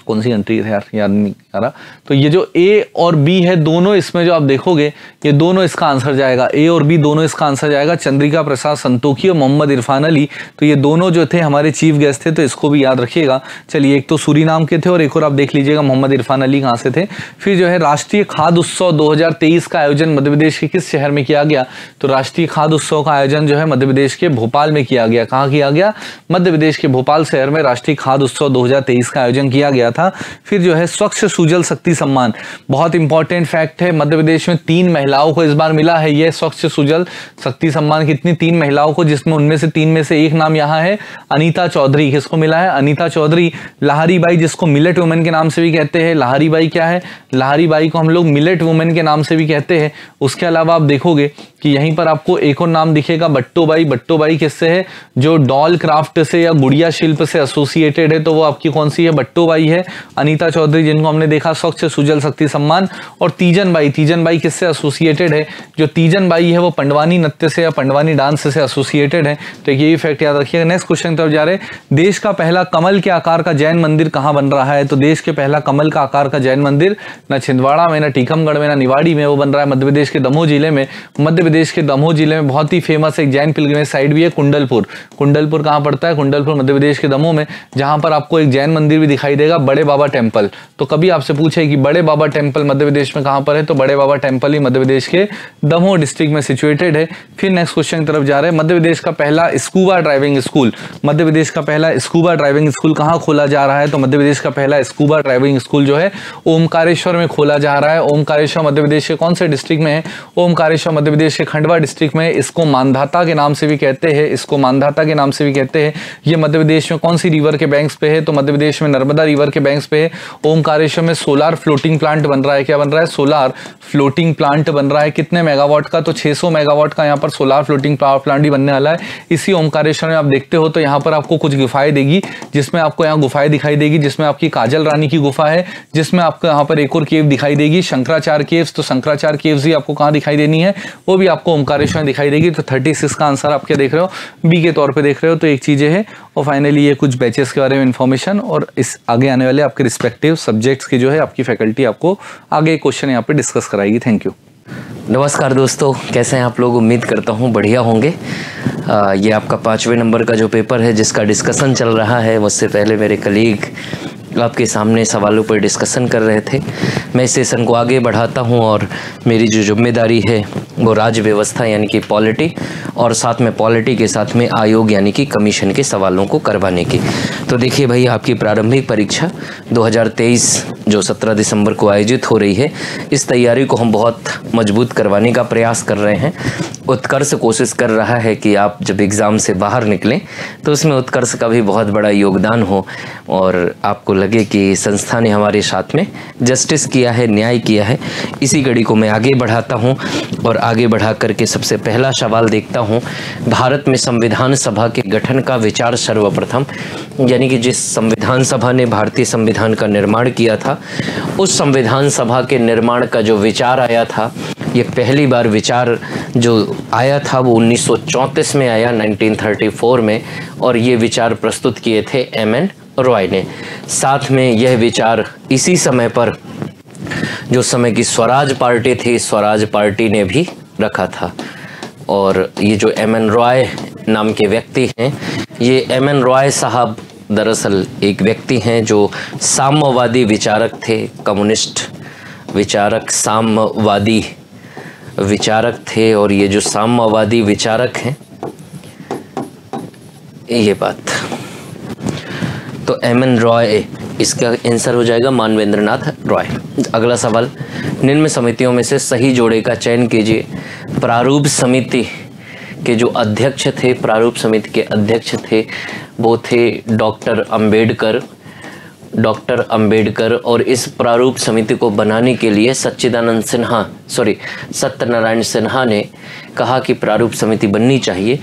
कौन सी कंट्री है यार, याद नहीं आ रहा। तो ये जो ए और बी है, दोनों इसमें जो आप देखोगे, ये दोनों इसका आंसर जाएगा। ए और बी दोनों इसका आंसर जाएगा, चंद्रिका प्रसाद संतोखी और मोहम्मद इरफान अली। तो ये दोनों जो थे, हमारे चीफ गेस्ट थे तो इसको भी याद रखिएगा। चलिए, एक तो सूरी नाम के थे और एक और आप देख लीजिएगा मोहम्मद इरफान अली कहाँ से थे। फिर जो है, राष्ट्रीय खाद्य उत्सव दो हज़ार तेईस का आयोजन मध्य प्रदेश के किस शहर में किया गया? तो राष्ट्रीय खाद्य उत्सव का आयोजन जो है, मध्य प्रदेश के भोपाल में किया गया। कहाँ किया गया? मध्य प्रदेश के भोपाल शहर में राष्ट्रीय खाद्य उत्सव दो हज़ार तेईस का आयोजन किया गया। था। फिर जो है स्वच्छ सुजल शक्ति सम्मान। बहुत इंपॉर्टेंट फैक्ट है, मध्य प्रदेश में तीन महिलाओं को इस बार मिला है यह स्वच्छ सुजल शक्ति सम्मान। कितनी तीन महिलाओं को, जिसमें उनमें से तीन में से एक नाम यहाँ है, अनीता चौधरी किसको मिला है? अनीता चौधरी लहारी बाई जिसको मिलेट वुमेन के नाम से भी कहते हैं। लहारी बाई क्या है? लहारी बाई को हम लोग मिलेट वुमेन के नाम से भी कहते हैं। उसके अलावा आप देखोगे कि यहीं पर आपको एक और नाम दिखेगा बट्टो बाई बट्टो बाई किससे है? जो डॉल क्राफ्ट से या गुड़िया शिल्प से एसोसिएटेड है तो वो आपकी कौन सी है? बट्टो बाई है। अनीता चौधरी, जिनको हमने देखा, स्वच्छ सुजल शक्ति सम्मान। और तीजन बाई तीजन बाई किससे एसोसिएटेड है? जो तीजन बाई है, वो पंडवानी नृत्य से या पंडवानी डांस से एसोसिएटेड है। तो ये फैक्ट याद रखिएगा। नेक्स्ट क्वेश्चन तरफ़ जा रहे देश का पहला कमल के आकार का जैन मंदिर कहाँ बन रहा है? तो देश के पहला कमल का आकार का जैन मंदिर न छिंदवाड़ा में, न टीकमगढ़ में, न निवाड़ी में वो बन रहा है। मध्य प्रदेश के दमोह ज़िले में। मध्य प्रदेश के दमोह ज़िले में बहुत ही फ़ेमस एक जैन पिलग्रिमेज साइट भी है, कुंडलपुर। कुंडलपुर कहाँ पड़ता है? कुंडलपुर मध्य प्रदेश के दमोह में, जहाँ पर आपको एक जैन मंदिर भी दिखाई देगा। बड़े बाबा टेंपल तो कभी आपसे पूछे कि बड़े बाबा टेंपल मध्य प्रदेश में कहाँ पर है? तो बड़े बाबा टेंपल ही मध्य प्रदेश के दमोह डिस्ट्रिक्ट में सिचुएटेड है। फिर नेक्स्ट क्वेश्चन की तरफ़ जा रहे हैं। मध्य प्रदेश का पहला scuba driving school Madhya Pradesh का पहला स्कूबा ड्राइविंग स्कूल कहाँ खोला जा रहा है? तो मध्य प्रदेश का पहला स्कूबा ड्राइविंग स्कूल जो है, ओमकारेश्वर में खोला जा रहा है। ओमकारेश्वर मध्य प्रदेश के कौन से डिस्ट्रिक्ट में है? ओमकारेश्वर मध्य प्रदेश के खंडवा डिस्ट्रिक्ट में इसको मानधाता के नाम से भी कहते हैं। इसको मानधाता के नाम से भी कहते हैं। ये मध्य प्रदेश में कौन सी रिवर के बैंक्स पे है? तो मध्य प्रदेश में नर्मदा रिवर के बैंक्स पे ओमकारेश्वर में सोलार फ्लोटिंग प्लांट बन रहा है, क्या बन रहा है? सोलार फ्लोटिंग प्लांट बन रहा है। कितने मेगावाट का? तो 600 मेगावाट का यहाँ पर सोलार फ्लोटिंग पावर प्लांट ही बनने वाला है। इसी ओमकारेश्वर में आप देखते हो तो यहाँ पर आपको कुछ गुफाएँ देगी, जिसमें आपको यहाँ गुफाएँ दिखाई देगी, जिसमें आपकी काजल रानी की गुफा है, जिसमें आपको यहाँ पर एक और केव दिखाई देगी, शंकराचार्य केव्स तो शंकराचार्य केव्स ही आपको कहाँ दिखाई देनी है? वो भी आपको ओमकारेश्वर दिखाई देगी। तो थर्टी का आंसर आप क्या देख रहे हो? बी के तौर पर देख रहे हो तो एक चीज़ें है। और फाइनली ये कुछ बैचेस के बारे में इन्फॉर्मेशन और इस आगे आने वाले आपके रिस्पेक्टिव सब्जेक्ट्स की जो है आपकी फैकल्टी आपको आगे क्वेश्चन यहाँ पे डिस्कस कराएगी. थैंक यू नमस्कार दोस्तों कैसे हैं आप लोग? उम्मीद करता हूँ बढ़िया होंगे। आ, ये आपका पाँचवें नंबर का जो पेपर है जिसका डिस्कशन चल रहा है उससे पहले मेरे कलीग आपके सामने सवालों पर डिस्कशन कर रहे थे, मैं इस सेशन को आगे बढ़ाता हूँ और मेरी जो ज़िम्मेदारी है, वो राज्य व्यवस्था यानी कि पॉलिटी और साथ में पॉलिटी के साथ में आयोग यानी कि कमीशन के सवालों को करवाने की। तो देखिए भाई, आपकी प्रारंभिक परीक्षा 2023 जो 17 दिसंबर को आयोजित हो रही है, इस तैयारी को हम बहुत मज़बूत करवाने का प्रयास कर रहे हैं। उत्कर्ष कोशिश कर रहा है कि आप जब एग्ज़ाम से बाहर निकलें तो उसमें उत्कर्ष का भी बहुत बड़ा योगदान हो। और आपको लगे कि संस्था ने हमारे साथ में जस्टिस किया है, न्याय किया है। इसी कड़ी को मैं आगे बढ़ाता हूँ और आगे बढ़ा करके सबसे पहला सवाल देखता हूँ। भारत में संविधान सभा के गठन का विचार सर्वप्रथम, यानी कि जिस संविधान सभा ने भारतीय संविधान का निर्माण किया था, उस संविधान सभा के निर्माण का जो विचार आया था ये पहली बार विचार जो आया था वो 1934 में आया 1934 में, और ये विचार प्रस्तुत किए थे एम एन रॉय ने। साथ में यह विचार इसी समय पर, जो समय की स्वराज पार्टी थी, स्वराज पार्टी ने भी रखा था। और ये जो एम एन रॉय नाम के व्यक्ति हैं, ये एम एन रॉय साहब दरअसल एक व्यक्ति हैं जो साम्यवादी विचारक थे, कम्युनिस्ट विचारक, साम्यवादी विचारक थे और ये जो साम्यवादी विचारक हैं, ये बात। तो एम एन रॉय इसका आंसर हो जाएगा मानवेंद्रनाथ रॉय अगला सवाल, निम्न समितियों में से सही जोड़े का चयन कीजिए। प्रारूप समिति के जो अध्यक्ष थे, प्रारूप समिति के अध्यक्ष थे, वो थे डॉक्टर अंबेडकर। डॉक्टर अंबेडकर और इस प्रारूप समिति को बनाने के लिए सच्चिदानंद सिन्हा सॉरी सत्यनारायण सिन्हा ने कहा कि प्रारूप समिति बननी चाहिए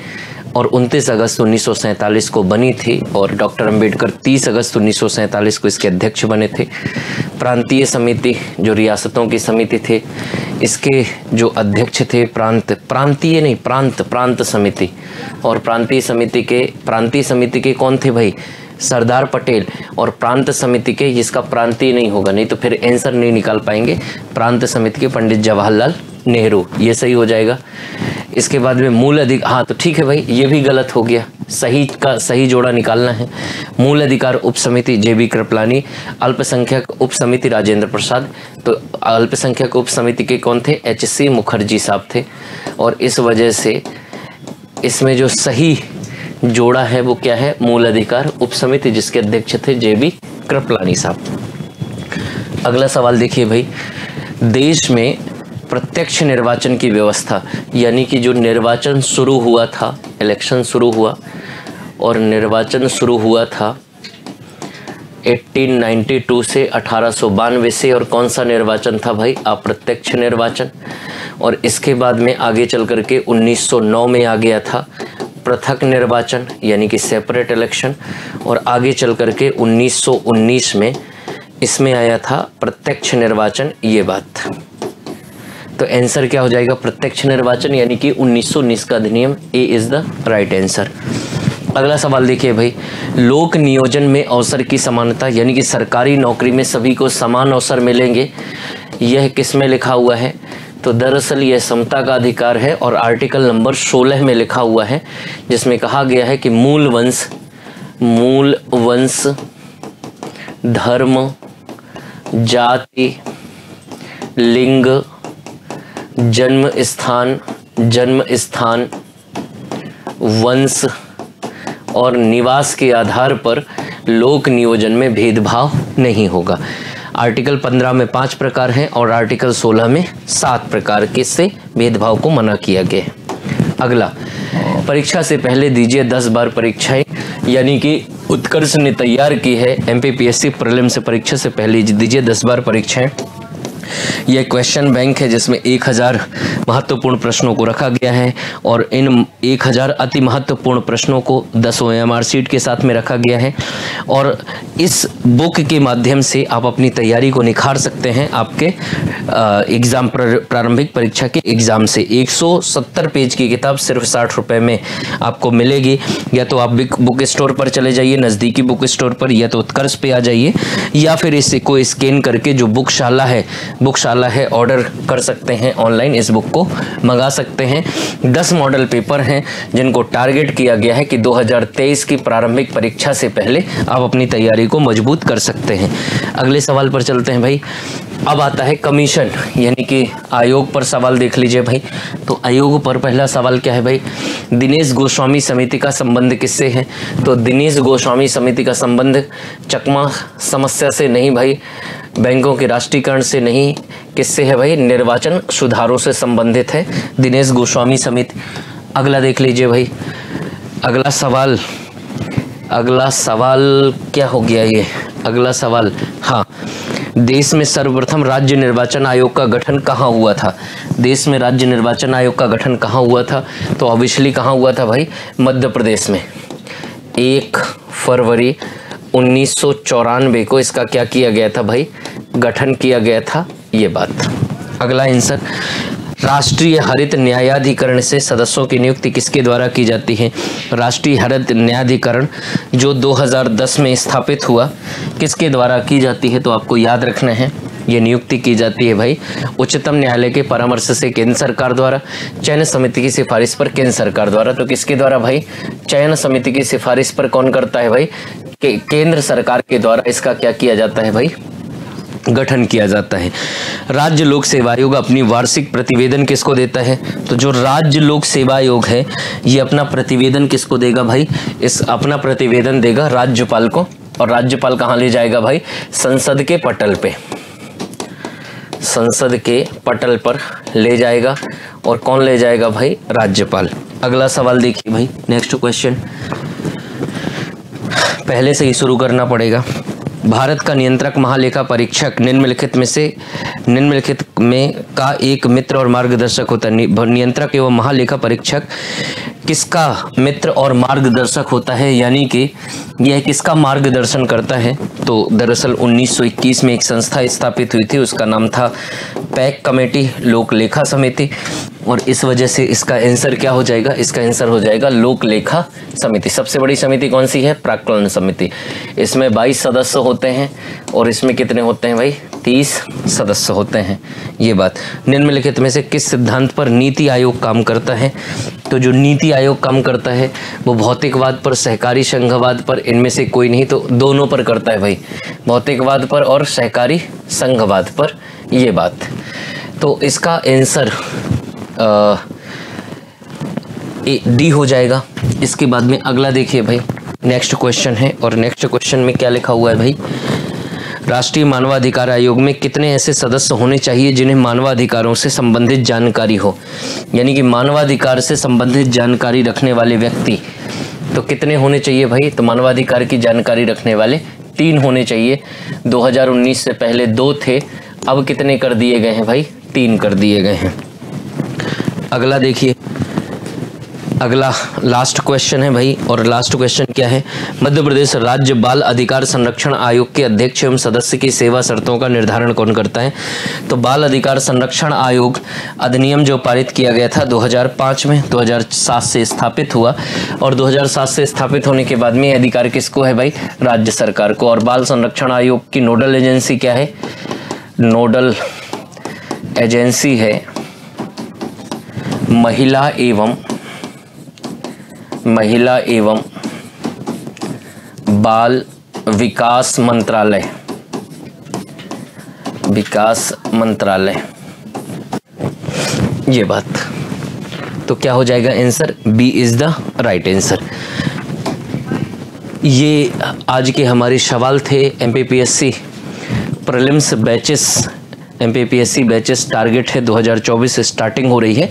और 29 अगस्त 1947 को बनी थी और डॉक्टर अंबेडकर 30 अगस्त 1947 को इसके अध्यक्ष बने थे। प्रांतीय समिति, जो रियासतों की समिति थे, इसके जो अध्यक्ष थे प्रांत, प्रांतीय नहीं, प्रांत प्रांत समिति। और प्रांतीय समिति के, प्रांतीय समिति के कौन थे भाई? सरदार पटेल और प्रांत समिति के, जिसका प्रांतीय नहीं होगा, नहीं तो फिर आंसर नहीं निकाल पाएँगे। प्रांत समिति के पंडित जवाहरलाल नेहरू। ये सही हो जाएगा। इसके बाद में मूल अधिक हाँ तो ठीक है भाई, ये भी गलत हो गया। सही का, सही जोड़ा निकालना है। मूल अधिकार उप समिति जे बी कृपलानी, अल्पसंख्यक उप समिति राजेंद्र प्रसाद तो अल्पसंख्यक उप समिति के कौन थे? एच सी मुखर्जी साहब थे। और इस वजह से इसमें जो सही जोड़ा है वो क्या है? मूल अधिकार उप समिति जिसके अध्यक्ष थे जे बी कृपलानी साहब। अगला सवाल देखिए भाई। देश में प्रत्यक्ष निर्वाचन की व्यवस्था, यानी कि जो निर्वाचन शुरू हुआ था इलेक्शन शुरू हुआ, और निर्वाचन शुरू हुआ था 1892 से अठारह से और कौन सा निर्वाचन था भाई? अप्रत्यक्ष निर्वाचन। और इसके बाद में आगे चल करके 1909 में आ गया था। पृथक निर्वाचन, यानी कि सेपरेट इलेक्शन और आगे चल करके 1919 में इसमें आया था प्रत्यक्ष निर्वाचन, ये बात। तो आंसर क्या हो जाएगा? प्रत्यक्ष निर्वाचन, यानी कि 1919 का अधिनियम A is the right answer अगला सवाल देखिए भाई। लोक नियोजन में अवसर की समानता, यानी कि सरकारी नौकरी में सभी को समान अवसर मिलेंगे, यह किसमें लिखा हुआ है? तो दरअसल यह समता का अधिकार है और आर्टिकल नंबर 16 में लिखा हुआ है, जिसमें कहा गया है कि मूल वंश मूल वंश, धर्म, जाति, लिंग, जन्म स्थान जन्म स्थान, वंश और निवास के आधार पर लोक नियोजन में भेदभाव नहीं होगा। आर्टिकल 15 में पाँच प्रकार हैं और आर्टिकल 16 में सात प्रकार के से भेदभाव को मना किया गया अगला, परीक्षा से पहले दीजिए दस बार परीक्षाएँ, यानी कि उत्कर्ष ने तैयार की है एम पी प्रीलिम से परीक्षा से पहले दीजिए दस बार परीक्षाएँ। यह क्वेश्चन बैंक है जिसमें एक हज़ार महत्वपूर्ण प्रश्नों को रखा गया है और इन एक हज़ार अति महत्वपूर्ण प्रश्नों को दसों एम आर सीट के साथ में रखा गया है। और इस बुक के माध्यम से आप अपनी तैयारी को निखार सकते हैं आपके एग्ज़ाम प्रारंभिक परीक्षा के एग्ज़ाम से। 170 पेज की किताब सिर्फ़ साठ रुपये में आपको मिलेगी। या तो आप बुक स्टोर पर चले जाइए, नज़दीकी बुक स्टोर पर, या तो उत्कर्ष पे आ जाइए, या फिर इसे को स्कैन करके जो बुकशाला है बुकशाला है ऑर्डर कर सकते हैं ऑनलाइन इस बुक को, मंगा सकते हैं। दस मॉडल पेपर हैं जिनको टारगेट किया गया है कि 2023 की प्रारंभिक परीक्षा से पहले आप अपनी तैयारी को मज़बूत कर सकते हैं। अगले सवाल पर चलते हैं भाई। अब आता है कमीशन यानी कि आयोग पर सवाल देख लीजिए भाई। तो आयोग पर पहला सवाल क्या है भाई? दिनेश गोस्वामी समिति का संबंध किससे है? तो दिनेश गोस्वामी समिति का संबंध चकमा समस्या से नहीं भाई। बैंकों के राष्ट्रीयकरण से नहीं, किससे है भाई? निर्वाचन सुधारों से संबंधित है। दिनेश गोस्वामी समिति। अगला देख लीजिए भाई। अगला सवाल। अगला सवाल क्या हो गया ये? अगला सवाल। हाँ देश में सर्वप्रथम राज्य निर्वाचन आयोग का गठन कहाँ हुआ था? देश में राज्य निर्वाचन आयोग का गठन कहाँ हुआ था? तो ऑब्वियसली कहाँ हुआ था भाई? मध्य प्रदेश में। एक फरवरी उन्नीस सौ चौरानवे को इसका क्या किया गया था भाई? गठन किया गया था ये बात। अगला आंसर राष्ट्रीय हरित न्यायाधिकरण से सदस्यों की नियुक्ति किसके द्वारा की जाती है? राष्ट्रीय हरित न्यायाधिकरण जो 2010 में स्थापित हुआ, किसके द्वारा की जाती है? तो आपको याद रखना है, ये नियुक्ति की जाती है भाई उच्चतम न्यायालय के परामर्श से केंद्र सरकार द्वारा, चयन समिति की सिफारिश पर केंद्र सरकार द्वारा। तो किसके द्वारा भाई? चयन समिति की सिफारिश पर कौन करता है भाई? के, केंद्र सरकार के द्वारा इसका क्या किया जाता है भाई? गठन किया जाता है। राज्य लोक सेवा आयोग अपनी वार्षिक प्रतिवेदन किसको देता है? तो जो राज्य लोक सेवा आयोग है ये अपना प्रतिवेदन किसको देगा भाई? इस अपना प्रतिवेदन देगा राज्यपाल को। और राज्यपाल कहाँ ले जाएगा भाई? संसद के पटल पे। संसद के पटल पर ले जाएगा। और कौन ले जाएगा भाई? राज्यपाल। अगला सवाल देखिए भाई। नेक्स्ट क्वेश्चन पहले से ही शुरू करना पड़ेगा। भारत का नियंत्रक महालेखा परीक्षक निम्नलिखित में से निम्नलिखित में का एक मित्र और मार्गदर्शक होता है। नियंत्रक एवं महालेखा परीक्षक किसका मित्र और मार्गदर्शक होता है? यानी कि यह किसका मार्गदर्शन करता है? तो दरअसल 1921 में एक संस्था स्थापित हुई थी। उसका नाम था पैक कमेटी लोक लेखा समिति। और इस वजह से इसका आंसर क्या हो जाएगा? इसका आंसर हो जाएगा लोक लेखा समिति। सबसे बड़ी समिति कौन सी है? प्राकलन समिति। इसमें 22 सदस्य होते हैं। और इसमें कितने होते हैं भाई? 30 सदस्य होते हैं। ये बात। निम्नलिखित में से किस सिद्धांत पर नीति आयोग काम करता है? तो जो नीति आयोग काम करता है, वो भौतिकवाद पर, सहकारी संघवाद पर, इनमें से कोई नहीं तो दोनों पर करता है भाई। भौतिकवाद पर और सहकारी संघवाद पर। ये बात। तो इसका आंसर डी हो जाएगा। इसके बाद में अगला देखिए भाई। नेक्स्ट क्वेश्चन है और नेक्स्ट क्वेश्चन में क्या लिखा हुआ है भाई? राष्ट्रीय मानवाधिकार आयोग में कितने ऐसे सदस्य होने चाहिए जिन्हें मानवाधिकारों से संबंधित जानकारी हो? यानी कि मानवाधिकार से संबंधित जानकारी रखने वाले व्यक्ति। तो कितने होने चाहिए भाई? तो मानवाधिकार की जानकारी रखने वाले तीन होने चाहिए। 2019 से पहले दो थे, अब कितने कर दिए गए हैं भाई? तीन कर दिए गए हैं। अगला देखिए। अगला लास्ट क्वेश्चन है भाई, और लास्ट क्वेश्चन क्या है? मध्य प्रदेश राज्य बाल अधिकार संरक्षण आयोग के अध्यक्ष एवं सदस्य की सेवा शर्तों का निर्धारण कौन करता है? तो बाल अधिकार संरक्षण आयोग अधिनियम जो पारित किया गया था 2005 में 2007 से स्थापित हुआ, और 2007 से स्थापित होने के बाद में अधिकार किसको है भाई? राज्य सरकार को। और बाल संरक्षण आयोग की नोडल एजेंसी क्या है? नोडल एजेंसी है महिला एवं महिला एवं बाल विकास मंत्रालय। विकास मंत्रालय। ये बात। तो क्या हो जाएगा answer B is the right answer ये आज के हमारे सवाल थे M P P S C prelims batches M P batches target है 2024 से स्टार्टिंग हो रही है।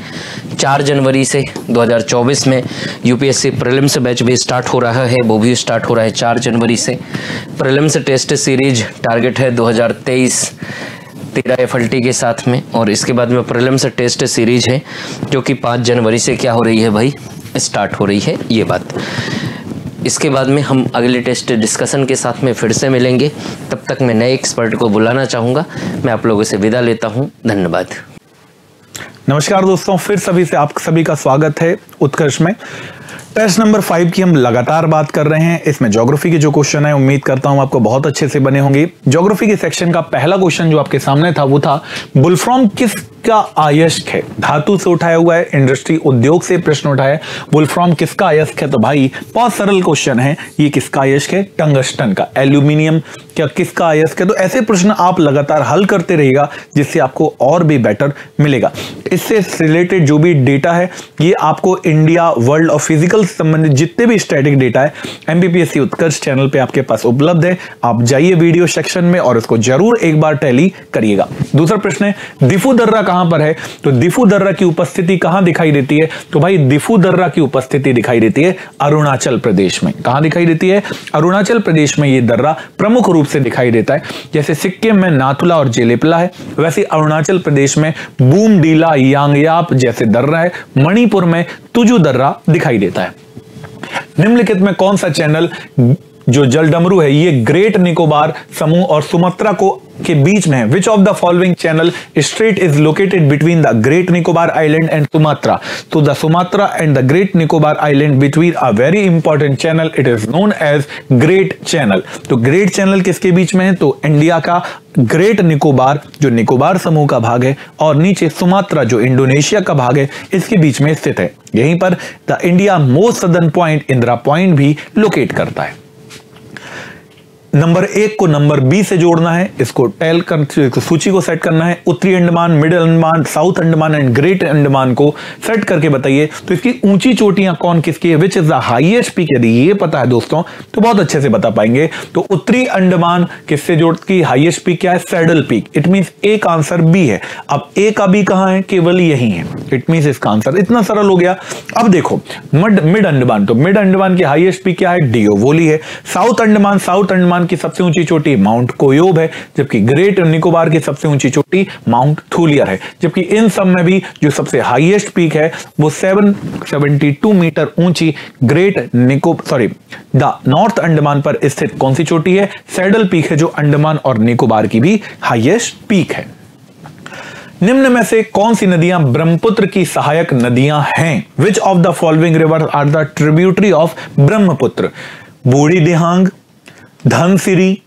चार जनवरी से 2024 में U P S C prelims batch भी स्टार्ट हो रहा है, वो भी स्टार्ट हो रहा है चार जनवरी से। प्रलिम्स टेस्ट सीरीज़ टारगेट है 2023 तेरह एफ़ के साथ में, और इसके बाद में प्रलिम्स टेस्ट सीरीज़ है, जो कि पाँच जनवरी से क्या हो रही है भाई? स्टार्ट हो रही है, ये बात। इसके बाद में हम अगले टेस्ट डिस्कशन के साथ में फिर से मिलेंगे। तब तक मैं नए एक्सपर्ट को बुलाना चाहूँगा। मैं आप लोगों से विदा लेता हूँ। धन्यवाद। नमस्कार दोस्तों, फिर सभी से आप सभी का स्वागत है उत्कर्ष में। टेस्ट नंबर फाइव की हम लगातार बात कर रहे हैं। इसमें ज्योग्राफी के जो क्वेश्चन है, उम्मीद करता हूँ आपको बहुत अच्छे से बने होंगे। ज्योग्राफी के सेक्शन का पहला क्वेश्चन जो आपके सामने था, वो था बुलफ्रॉम किस का आयस्क है? धातु से उठाया हुआ है इंडस्ट्री उद्योग से प्रश्न उठाया है। बुलफ्रॉम किसका आयस्क है? तो भाई, बहुत सरल क्वेश्चन है। ये किसका आयस्क है? टंगस्टन का। एल्यूमिनियम क्या, किसका आयस्क क्या तो ऐसे प्रश्न आप लगातार हल करते रहेगा जिससे आपको और भी बेटर मिलेगा। इससे रिलेटेड जो भी डेटा है, ये आपको इंडिया वर्ल्ड और फ़िज़िकल संबंधित जितने भी स्टैटिक डेटा है एमबीपीएससी उत्कर्ष चैनल पे आपके पास उपलब्ध है। आप जाइए वीडियो सेक्शन में और इसको ज़रूर एक बार टैली करिएगा। दूसरा प्रश्न है, दिफू दर्रा कहाँ पर है? तो दिफू दर्रा की उपस्थिति कहाँ दिखाई देती है? तो भाई दिफू दर्रा की उपस्थिति दिखाई देती है अरुणाचल प्रदेश में। कहाँ दिखाई देती है? अरुणाचल प्रदेश में यह दर्रा प्रमुख रूप से दिखाई देता है। जैसे सिक्किम में नाथुला और जेलेपला है, वैसे अरुणाचल प्रदेश में बूम डीला यांगयाप जैसे दर्रा है, मणिपुर में तुजू दर्रा दिखाई देता है। निम्नलिखित में कौन सा चैनल जो जल डमरू है, ये ग्रेट निकोबार समूह और सुमत्रा को, के बीच में है। Which of the following channel strait is located between the great Nicobar island and Sumatra तो the Sumatra and the great Nicobar island between a very important channel it is known as great channel तो great channel किसके बीच में है? तो India का great Nicobar जो निकोबार समूह का भाग है, और नीचे सुमात्रा जो इंडोनेशिया का भाग है, इसके बीच में स्थित है। यहीं पर the India most southern point Indira point भी लोकेट करता है। नंबर एक को नंबर बी से जोड़ना है, इसको टेल कर सूची को सेट करना है, उत्तरी Andaman middle Andaman south Andaman and great Andaman को सेट करके बताइए। तो इसकी ऊँची चोटियाँ कौन किसकी है? Which is the highest peak यदि ये पता है दोस्तों तो बहुत अच्छे से बता पाएँगे। तो उत्तरी अंडमान किससे जोड़, की हाईएस्ट पीक क्या है? सैडल पीक इट मीन एक आंसर बी है। अब ए का बी कहाँ है? केवल यही है। इट मीन इसका आंसर इतना सरल हो गया। अब देखो, मिड अंडमान। तो मिड अंडमान की हाईएस्ट पीक क्या है? डियोवोली है। साउथ अंडमान साउथ अंडमान की सबसे ऊँची चोटी माउंट कोयोब है, जबकि ग्रेट निकोबार की सबसे ऊँची चोटी माउंट थूलियर है। जबकि इन सब में भी जो सबसे हाईएस्ट पीक है, वो 772 मीटर ऊँची ग्रेट निको सॉरी द नॉर्थ अंडमान पर स्थित कौन सी चोटी है? सैडल पीक है जो अंडमान और निकोबार की भी हाईएस्ट पीक है। निम्न में से कौन सी नदियाँ ब्रह्मपुत्र की सहायक नदियाँ हैं? Which of the following river are the tributary of Brahmaputra? Burhi Dihang Dhansiri,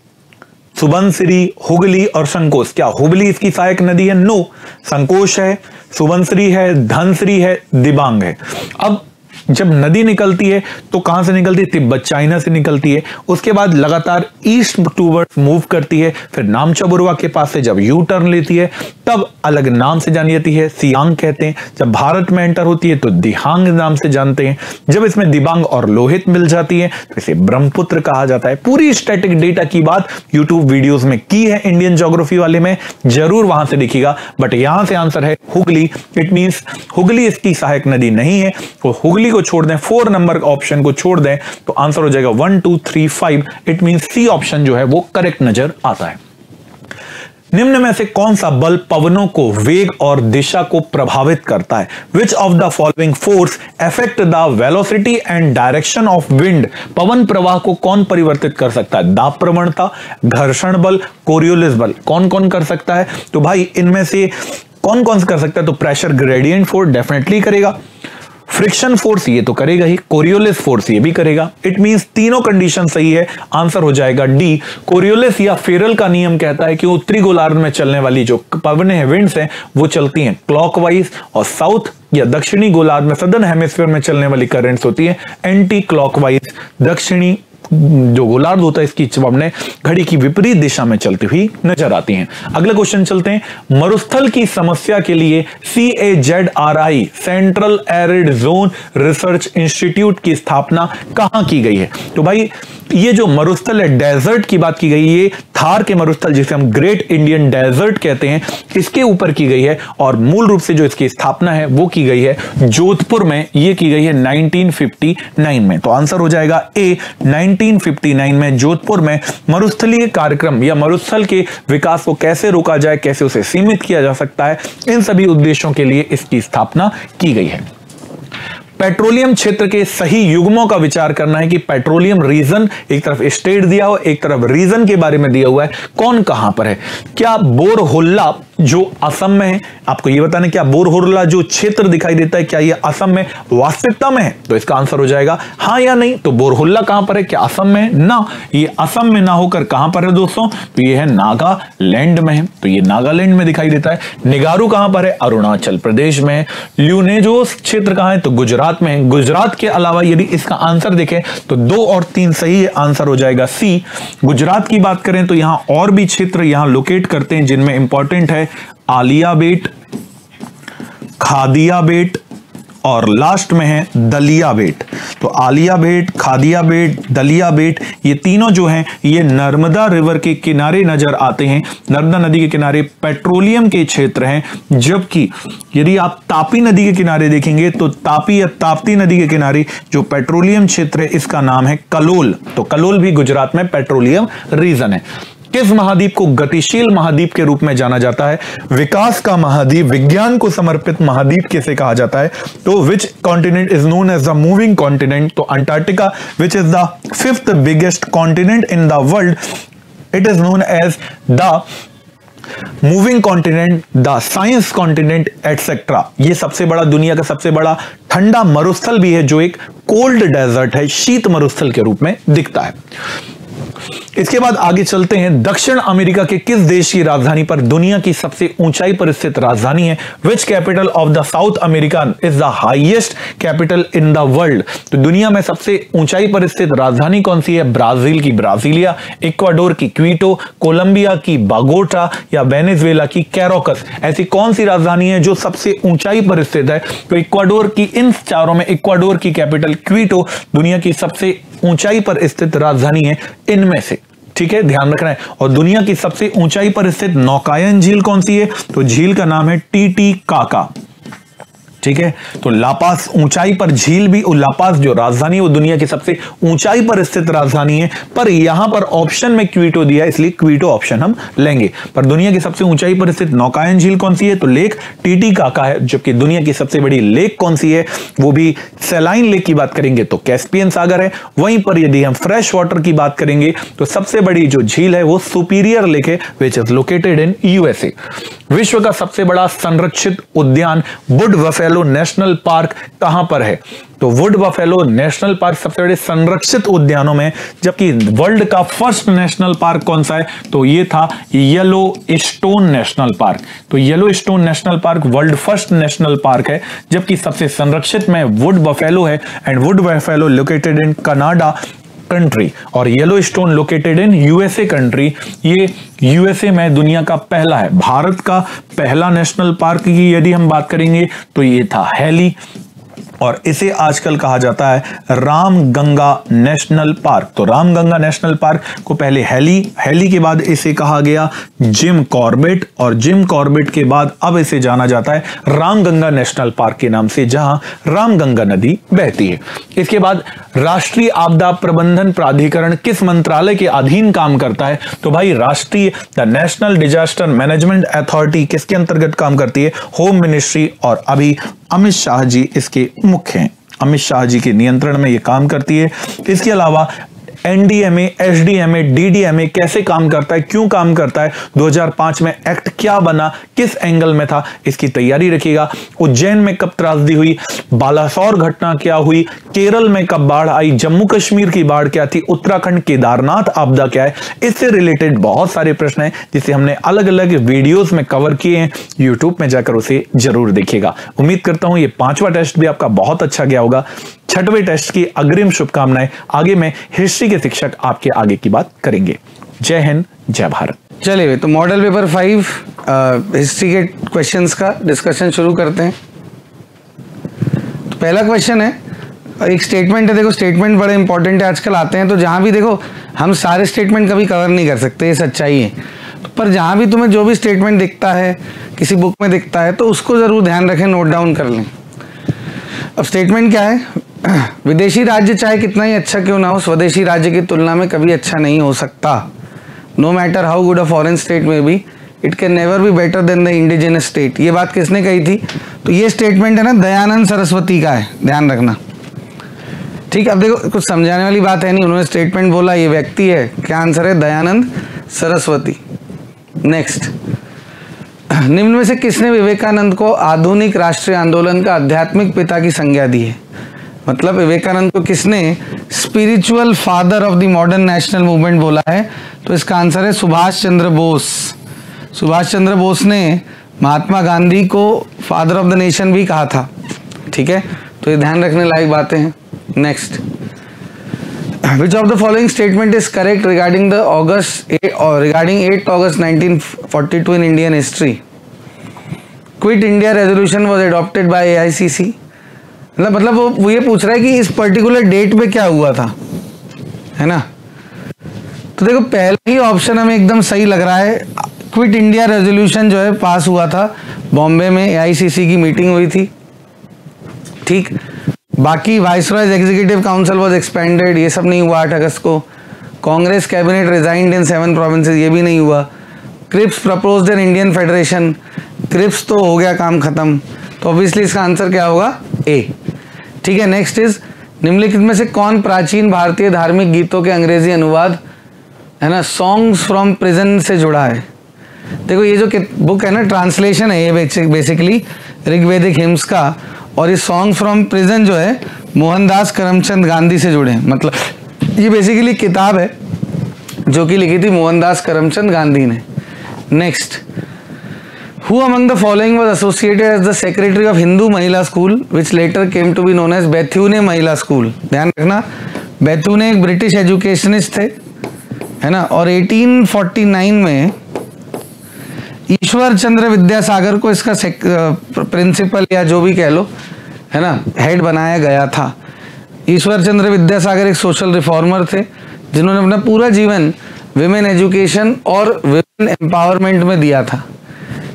Subansiri, Hooghly और संकोच क्या हुगली इसकी सहायक नदी है? नो संकोच है, सुबनसिरी है, धनसिरी है, दिबांग है। अब जब नदी निकलती है तो कहाँ से निकलती है? तिब्बत, चाइना से निकलती है। उसके बाद लगातार ईस्ट टूवर्ड्स मूव करती है। फिर नामचाबुरवा के पास से जब यू टर्न लेती है, तब अलग नाम से जानी जाती है। सियांग कहते हैं। जब भारत में एंटर होती है तो दिहांग नाम से जानते हैं। जब इसमें दिबांग और लोहित मिल जाती है तो इसे ब्रह्मपुत्र कहा जाता है। पूरी स्टैटिक डेटा की बात यूट्यूब वीडियोज़ में की है इंडियन जोग्राफी वाले में। ज़रूर वहाँ से दिखेगा। बट यहाँ से आंसर है हुगली। इट मीन हुगली इसकी सहायक नदी नहीं है। वो हुगली को छोड़ दें फोर नंबर ऑप्शन को छोड़ दें तो आंसर हो जाएगा one two three five it mean C option जो है, वो करेक्ट नज़र आता है। निम्न में से कौन सा बल पवनों को वेग और दिशा को प्रभावित करता है? Which of the following force effect the velocity and direction of wind पवन प्रवाह को कौन परिवर्तित कर सकता है? दाब प्रवणता, घर्षण बल कोरियोलिस बल। कौन कौन कर सकता है? तो भाई, इनमें से कौन कौन से कर सकता है? तो प्रेशर ग्रेडियंट फोर्स डेफिनेटली करेगा। फ्रिक्शन फोर्स ये तो करेगा ही कोरियोलिस फोर्स ये भी करेगा। इट मींस तीनों कंडीशन सही है आंसर हो जाएगा डी कोरियोलिस या फेरल का नियम कहता है कि उत्तरी गोलार्ध में चलने वाली जो पवन है विंड्स हैं, वो चलती हैं क्लॉकवाइज और साउथ या दक्षिणी गोलार्ध में सदन हेमिस्फीयर में चलने वाली करेंट्स होती है एंटी क्लॉकवाइज दक्षिणी जो गोलार्ध होता है, इसकी चवड़ने घड़ी की विपरीत दिशा में चलती हुई नज़र आती हैं। अगला क्वेश्चन चलते हैं। मरुस्थल की समस्या के लिए C A Z R I central arid zone research institute की स्थापना कहाँ की गई है? तो भाई, ये जो मरुस्थल है डेजर्ट की बात की गई ये थार के मरुस्थल, जिसे हम ग्रेट इंडियन डेजर्ट कहते हैं, इसके ऊपर की गई है और मूल रूप से जो इसकी स्थापना है, वो की गई है जोधपुर में। ये की गई है 1959 में। तो आंसर हो जाएगा ए 1959 में जोधपुर में। मरुस्थलीय कार्यक्रम या मरुस्थल के विकास को कैसे रोका जाए, कैसे उसे सीमित किया जा सकता है, इन सभी उद्देश्यों के लिए इसकी स्थापना की गई है। पेट्रोलियम क्षेत्र के सही युग्मों का विचार करना है कि पेट्रोलियम रीजन एक तरफ़ स्टेट दिया हो, एक तरफ़ रीजन के बारे में दिया हुआ है। कौन कहाँ पर है? क्या बोरहोल्ला जो असम में है, आपको यह बताना क्या बोरहोल्ला जो क्षेत्र दिखाई देता है, क्या यह असम में वास्तविकता में है? तो इसका आंसर हो जाएगा हाँ या नहीं। तो बोरहोल्ला कहाँ पर है? क्या असम में ना। ये असम में ना होकर कहाँ पर है दोस्तों? तो ये है नागालैंड में है। तो ये नागालैंड में दिखाई देता है। निगारू कहाँ पर है? अरुणाचल प्रदेश में ल्यूनेजोस क्षेत्र कहाँ है? तो गुजरात में गुजरात के अलावा यदि इसका आंसर देखें तो दो और तीन सही आंसर हो जाएगा। सी, गुजरात की बात करें तो यहाँ और भी क्षेत्र यहाँ लोकेट करते हैं, जिनमें इंपॉर्टेंट है। आलिया बेट, खादिया बेट और लास्ट में है दलिया बेट। तो आलिया बेट, खादिया बेट, दलिया बेट, ये तीनों जो हैं, ये नर्मदा रिवर के किनारे नज़र आते हैं। नर्मदा नदी के किनारे पेट्रोलियम के क्षेत्र हैं, जबकि यदि आप तापी नदी के किनारे देखेंगे तो तापी या ताप्ती नदी के किनारे जो पेट्रोलियम क्षेत्र है, इसका नाम है कलोल। तो कलोल भी गुजरात में पेट्रोलियम रीजन है। किस महाद्वीप को गतिशील महाद्वीप के रूप में जाना जाता है? विकास का महाद्वीप, विज्ञान को समर्पित महाद्वीप किसे कहा जाता है? तो which continent is known as the moving continent तो Antarctica which is the fifth biggest continent in the world it is known as the moving continent the science continent etcetera ये सबसे बड़ा दुनिया का सबसे बड़ा ठंडा मरुस्थल भी है, जो एक कोल्ड डेजर्ट है, शीत मरुस्थल के रूप में दिखता है। इसके बाद आगे चलते हैं। दक्षिण अमेरिका के किस देश की राजधानी पर दुनिया की सबसे ऊंचाई पर स्थित राजधानी है? Which capital of the South America is the highest capital in the world तो दुनिया में सबसे ऊंचाई पर स्थित राजधानी कौन सी है? ब्राज़ील की ब्राजीलिया, इक्वाडोर की क्वीटो, कोलंबिया की बागोटा या वेनेजुएला की कैरोकस? ऐसी कौन सी राजधानी है जो सबसे ऊंचाई पर स्थित है? तो इक्वाडोर की इन चारों में इक्वाडोर की कैपिटल क्वीटो दुनिया की सबसे ऊंचाई पर स्थित राजधानी है। इनमें से ठीक है? ध्यान रखना है। और दुनिया की सबसे ऊंचाई पर स्थित नौकायन झील कौन सी है? तो झील का नाम है टी काका। ठीक है? तो लापास ऊंचाई पर झील भी लापास जो राजधानी है, वो दुनिया की सबसे ऊंचाई पर स्थित राजधानी है। पर यहाँ पर ऑप्शन में क्वीटो दिया है, इसलिए क्वीटो ऑप्शन हम लेंगे। पर दुनिया की सबसे ऊंचाई पर स्थित नौकायन झील कौन सी है? तो लेक टीटी काका है, जबकि दुनिया की सबसे बड़ी लेक कौन सी है? वो भी सेलाइन लेक की बात करेंगे तो कैस्पियन सागर है। वहीं पर यदि हम फ्रेश वाटर की बात करेंगे तो सबसे बड़ी जो झील है, वो सुपीरियर लेक है which is located in USA विश्व का सबसे बड़ा संरक्षित उद्यान बुड वफेलो नेशनल पार्क कहाँ पर है? तो वुड बफेलो नेशनल पार्क सबसे बड़े संरक्षित उद्यानों में, जबकि वर्ल्ड का फ़र्स्ट नेशनल पार्क कौन सा है? तो ये था येलो स्टोन नेशनल पार्क तो Yellowstone national park world first national park है, जबकि सबसे संरक्षित में वुड बफेलो है and wood buffalo located in Canada country और Yellowstone located in USA country ये यूएसए में दुनिया का पहला है। भारत का पहला नेशनल पार्क की यदि हम बात करेंगे तो ये था हैली और इसे आजकल कहा जाता है राम गंगा नेशनल पार्क। तो राम गंगा नेशनल पार्क को पहले हेली हेली के बाद इसे कहा गया जिम कॉर्बेट और जिम कॉर्बेट के बाद अब इसे जाना जाता है राम गंगा नेशनल पार्क के नाम से, जहाँ राम गंगा नदी बहती है। इसके बाद राष्ट्रीय आपदा प्रबंधन प्राधिकरण किस मंत्रालय के अधीन काम करता है? तो भाई राष्ट्रीय the national disaster management authority किसके अंतर्गत काम करती है? होम मिनिस्ट्री और अभी अमित शाह जी इसके मुख्य हैं। अमित शाह जी के नियंत्रण में ये काम करती है। इसके अलावा एनडीएमए, एसडीएमए, डीडीएमए कैसे काम करता है, क्यों काम करता है 2005 में एक्ट क्या बना, किस एंगल में था, इसकी तैयारी रखिएगा। उज्जैन में कब त्रासदी हुई, बालासौर घटना क्या हुई, केरल में कब बाढ़ आई जम्मू कश्मीर की बाढ़ क्या थी, उत्तराखंड केदारनाथ आपदा क्या है, इससे रिलेटेड बहुत सारे प्रश्न हैं, जिसे हमने अलग अलग वीडियोस में कवर किए हैं, यूट्यूब में जाकर उसे ज़रूर देखिएगा। उम्मीद करता हूँ ये पांचवा टेस्ट भी आपका बहुत अच्छा गया होगा। छठवें टेस्ट की अग्रिम शुभकामनाएँ। आगे में हिस्ट्री के शिक्षक आपके आगे की बात करेंगे। जय हिंद, जय भारत। चलिए तो मॉडल पेपर फाइव हिस्ट्री के क्वेश्चंस का डिस्कशन शुरू करते हैं। तो पहला क्वेश्चन है, एक स्टेटमेंट है, देखो स्टेटमेंट बड़े इंपॉर्टेंट है, आजकल आते हैं तो जहाँ भी देखो, हम सारे स्टेटमेंट कभी कवर नहीं कर सकते, ये सच्चाई है। तो पर जहाँ भी तुम्हें जो भी स्टेटमेंट दिखता है, किसी बुक में दिखता है तो उसको ज़रूर ध्यान रखें नोट डाउन कर लें। अब स्टेटमेंट क्या है? विदेशी राज्य चाहे कितना ही अच्छा क्यों ना हो, स्वदेशी राज्य की तुलना में कभी अच्छा नहीं हो सकता। No matter how good a foreign state में be it can never be better than the indigenous state ये बात किसने कही थी? तो ये स्टेटमेंट है ना, दयानंद सरस्वती का है, ध्यान रखना। ठीक, अब देखो, कुछ समझाने वाली बात है नहीं, उन्होंने स्टेटमेंट बोला, ये व्यक्ति है, क्या आंसर है? दयानंद सरस्वती। नेक्स्ट *clears throat* निम्न में से किसने विवेकानंद को आधुनिक राष्ट्रीय आंदोलन का आध्यात्मिक पिता की संज्ञा दी है? मतलब विवेकानंद को किसने spiritual father of the modern national movement बोला है? तो इसका आंसर है सुभाष चंद्र बोस। सुभाष चंद्र बोस ने महात्मा गांधी को फादर ऑफ़ द नेशन भी कहा था। ठीक है? तो ये ध्यान रखने लायक बातें हैं। Next which of the following statement is correct regarding the august 8 or regarding 8 august 1942 in indian history quit india resolution was adopted by aicc मतलब मतलब वो वो ये पूछ रहा है कि इस पर्टिकुलर डेट पे क्या हुआ था है ना तो देखो पहला ही ऑप्शन हमें एकदम सही लग रहा है क्विट इंडिया रेजोल्यूशन जो है पास हुआ था बॉम्बे में एआईसीसी की मीटिंग हुई थी ठीक बाकी viceroy's executive council was expanded ये सब नहीं हुआ आठ अगस्त को। Congress cabinet resigned in seven provinces ये भी नहीं हुआ। Cripps propose in Indian federation Cripps तो हो गया काम खत्म। तो ऑब्वियसली इसका आंसर क्या होगा? ए ठीक है नेक्स्ट इज़ निम्नलिखित में से कौन प्राचीन भारतीय धार्मिक गीतों के अंग्रेज़ी अनुवाद, है ना सॉन्ग्स फ्रॉम प्रिजन से जुड़ा है? देखो, ये जो बुक है ना ट्रांसलेशन है ये बेसिकली ऋग्वेदिक हिम्स का। और ये सॉन्ग फ्रॉम प्रिजन जो है, मोहनदास करमचंद गांधी से जुड़े हैं। मतलब ये बेसिकली किताब है, जो कि लिखी थी मोहनदास करमचंद गांधी ने। Next who among the following was associated as the secretary of Hindu Mahila school which later came to be known as Bethune Mahila school ध्यान रखना बेथूने एक ब्रिटिश एजुकेशनिस्ट थे, है ना? और 1849 में ईश्वर चंद्र विद्यासागर को इसका प्रिंसिपल या जो भी कह लो, है ना हेड बनाया गया था। ईश्वर चंद्र विद्यासागर एक सोशल रिफॉर्मर थे, जिन्होंने अपना पूरा जीवन विमेन एजुकेशन और विमेन एम्पावरमेंट में दिया था।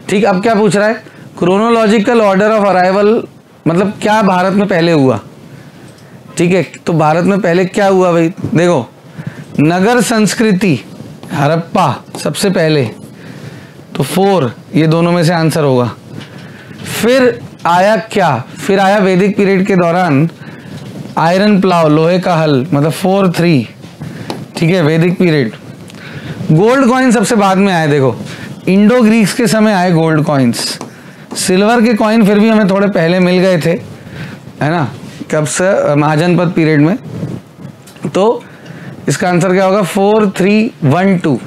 ठीक, अब क्या पूछ रहा है? क्रोनोलॉजिकल ऑर्डर ऑफ़ अराइवल मतलब क्या भारत में पहले हुआ? ठीक है तो भारत में पहले क्या हुआ भाई? देखो, नगर संस्कृति, हरप्पा, सबसे पहले। तो फोर, ये दोनों में से आंसर होगा। फिर आया क्या? फिर आया वैदिक पीरियड के दौरान आयरन प्लाव, लोहे का हल मतलब फोर, थ्री। ठीक है, वैदिक पीरियड। गोल्ड कॉइन सबसे बाद में आए, देखो। इंडो ग्रीक्स के समय आए गोल्ड कॉइन्स। सिल्वर के कॉइन फिर भी हमें थोड़े पहले मिल गए थे, है ना? कब से? महाजनपद पीरियड में। तो इसका आंसर क्या होगा? Four, three, one, two.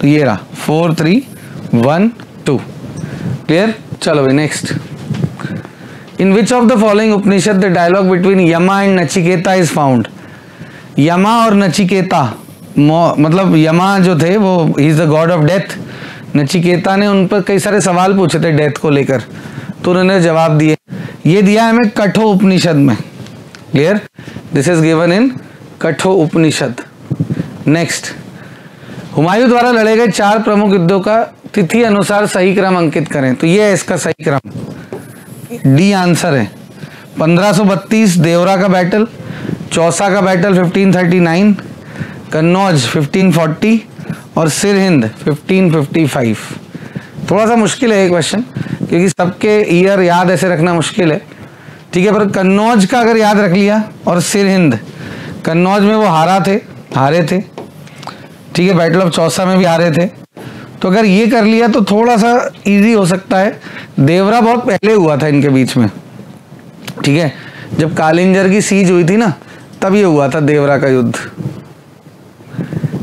तो ये रहा, four, three one two clear चलो भाई next in which of the following Upanishad the dialogue between Yama and Nachiketa is found Yama और नचिकेता मतलब यमा जो थे, वो is the god of death Nachiketa ने उन पर कई सारे सवाल पूछे थे डेथ को लेकर। तो उन्होंने जवाब दिए, ये दिया हमें कठो उपनिषद में. Clear this is given in Katho Upanishad. Next Humayun द्वारा लड़े गए चार प्रमुख युद्धों का तिथि अनुसार सही क्रम अंकित करें। तो ये है इसका सही क्रम। डी आंसर है। 1532 देवरा का बैटल चौसा का बैटल 1539 कन्नौज 1540 और सिर हिंद 1555 थोड़ा सा मुश्किल है ये क्वेश्चन क्योंकि सबके ईयर याद ऐसे रखना मुश्किल है। ठीक है, पर कन्नौज का अगर याद रख लिया और सिर हिंद कन्नौज में वो हारा थे, हारे थे ठीक है बैटल ऑफ़ चौसा में भी हारे थे। तो अगर ये कर लिया तो थोड़ा सा इजी हो सकता है। देवरा बहुत पहले हुआ था इनके बीच में। ठीक है, जब कालिंजर की सीज हुई थी ना, तब ये हुआ था देवरा का युद्ध।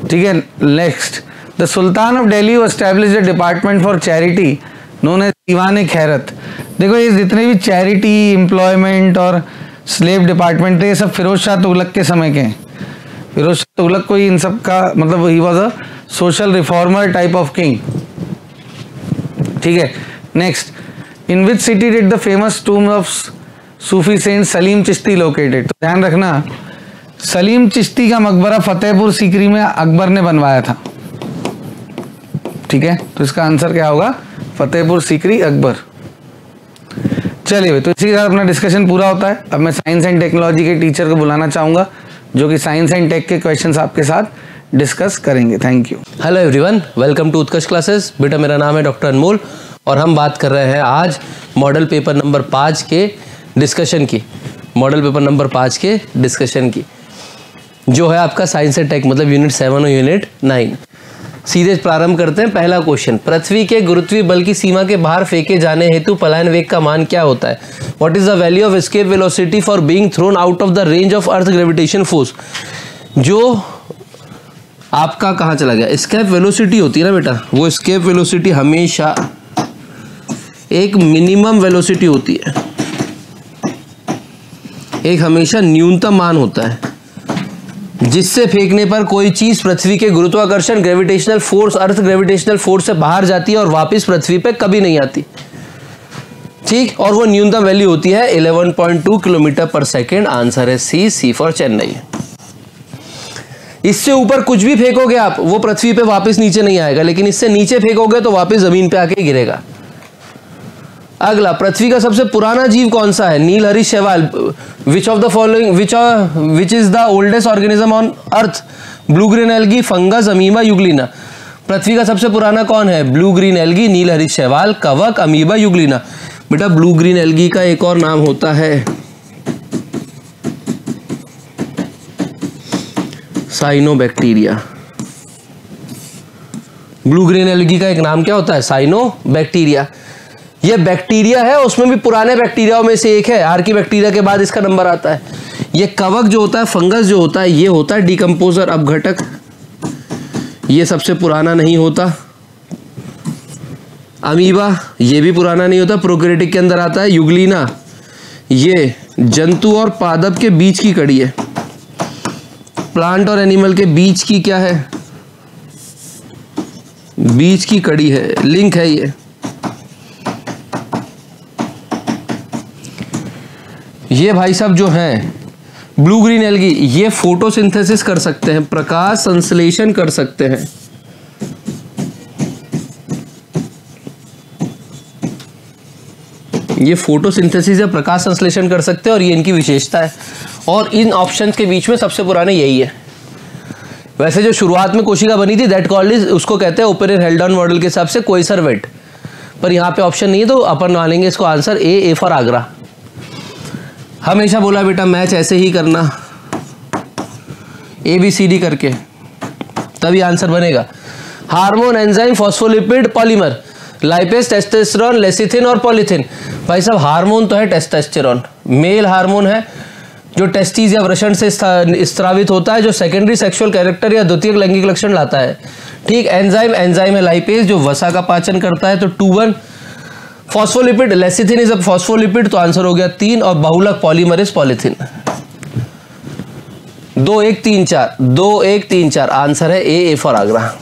ठीक है next the sultan of Delhi establish the department for charity known as Diwan Khairat देखो, ये जितने भी चैरिटी एम्प्लॉयमेंट और स्लेव डिपार्टमेंट थे, ये सब फिरोज शाह तुगलक के समय के हैं। फिरोज तुगलक कोई इन सब का मतलब ही was a social reformer type of king ठीक है next in which city did the famous tomb of Sufi saint Salim Chishti located तो ध्यान रखना सलीम चिश्ती का मकबरा फतेहपुर सीकरी में अकबर ने बनवाया था। ठीक है तो इसका आंसर क्या होगा? फतेहपुर सीकरी, अकबर। चलिए तो इसी के साथ अपना डिस्कशन पूरा होता है। अब मैं साइंस एंड टेक्नोलॉजी के टीचर को बुलाना चाहूँगा। जो कि साइंस एंड टेक के क्वेश्चन आपके साथ डिस्कस करेंगे। Thank you hello everyone welcome to Utkarsh classes बेटा मेरा नाम है डॉक्टर अनमोल और हम बात कर रहे हैं आज मॉडल पेपर नंबर पाँच के डिस्कशन की। मॉडल पेपर नंबर पाँच के डिस्कशन की। जो है आपका साइंस एंड टेक मतलब यूनिट सेवन और यूनिट नाइन सीधे प्रारंभ करते हैं पहला क्वेश्चन। पृथ्वी के गुरुत्वीय बल की सीमा के बाहर फेंके जाने हेतु पलायन वेग का मान क्या होता है? What is the value of escape velocity for being thrown out of the range of earth gravitation force जो आपका कहाँ चला गया? स्केप वेलोसिटी होती है ना बेटा? वो स्केप वेलोसिटी हमेशा एक मिनिमम वेलोसिटी होती है। एक हमेशा न्यूनतम मान होता है। जिससे फेंकने पर कोई चीज़ पृथ्वी के गुरुत्वाकर्षण gravitational force earth gravitational force से बाहर जाती है और वापस पृथ्वी पे कभी नहीं आती। ठीक? और वो न्यूनतम वैल्यू होती है 11.2 किलोमीटर पर सेकेंड आंसर है सी सी फॉर चेन्नई इससे ऊपर कुछ भी फेंकोगे आप, वो पृथ्वी पे वापस नीचे नहीं आएगा, लेकिन इससे नीचे फेंकोगे तो वापस ज़मीन पे आके गिरेगा। अगला, पृथ्वी का सबसे पुराना जीव कौन सा है? नील हरीश शैवाल which of the following which which is the oldest organism on earth blue green algae fungus amoeba euglena पृथ्वी का सबसे पुराना कौन है? ब्लू ग्रीन एल्गी नील हरीश शैवाल, कवक अमीबा युगलीना बेटा ब्लू ग्रीन एल्गी का एक और नाम होता है साइनोबैक्टीरिया ब्लू ग्रीन एल्गी का एक नाम क्या होता है? साइनो बैक्टीरिया ये बैक्टीरिया है, उसमें भी पुराने बैक्टीरियाओं में से एक है। आर की बैक्टीरिया के बाद इसका नंबर आता है। ये कवक जो होता है, फंगस जो होता है, ये होता है डिकम्पोजर अपघटक। ये सबसे पुराना नहीं होता। अमीबा, ये भी पुराना नहीं होता। प्रोक्रेटिक के अंदर आता है। युगलीना, ये जंतु और पादप के बीच की कड़ी है। प्लांट और एनिमल के बीच की क्या है? बीच की कड़ी है। लिंक है ये। ये भाई साहब जो हैं ब्लू ग्रीन एल्गी ये फोटोसिंथेसिस कर सकते हैं, प्रकाश संश्लेषण कर सकते हैं। ये फोटोसिंथेसिस या प्रकाश संश्लेषण कर सकते हैं और ये इनकी विशेषता है। और इन ऑप्शंस के बीच में सबसे पुराने यही है। वैसे जो शुरुआत में कोशिका बनी थी दैट कॉल्ड इज़ उसको कहते हैं ओपन हेल्डॉन मॉडल के हिसाब से कोई सर्वेट। पर यहाँ पे ऑप्शन नहीं है तो अपन मानेंगे इसको answer A A for Agra हमेशा बोला, बेटा, मैच ऐसे ही करना। ए बी सी डी करके। तभी आंसर बनेगा। Hormone, enzyme, phospholipid, polymer. Lipase testosterone, lecithin और पॉलीथिन। भाई साहब, हार्मोन तो है टेस्टेस्टेरोन। मेल हार्मोन है, जो टेस्टीज या वृषण से स्त्रावित होता है, जो सेकेंडरी सेक्सुअल कैरेक्टर या द्वितीय लैंगिक लक्षण लाता है। ठीक, एंजाइम एंजाइम है लाइपेज, जो वसा का पाचन करता है तो two one. Phospholipid lecithin is a phospholipid तो आंसर हो गया तीन और बहुलक पॉलीमर इज़ पॉलिथिन दो एक तीन चार, दो एक तीन चार आंसर है A A for Agra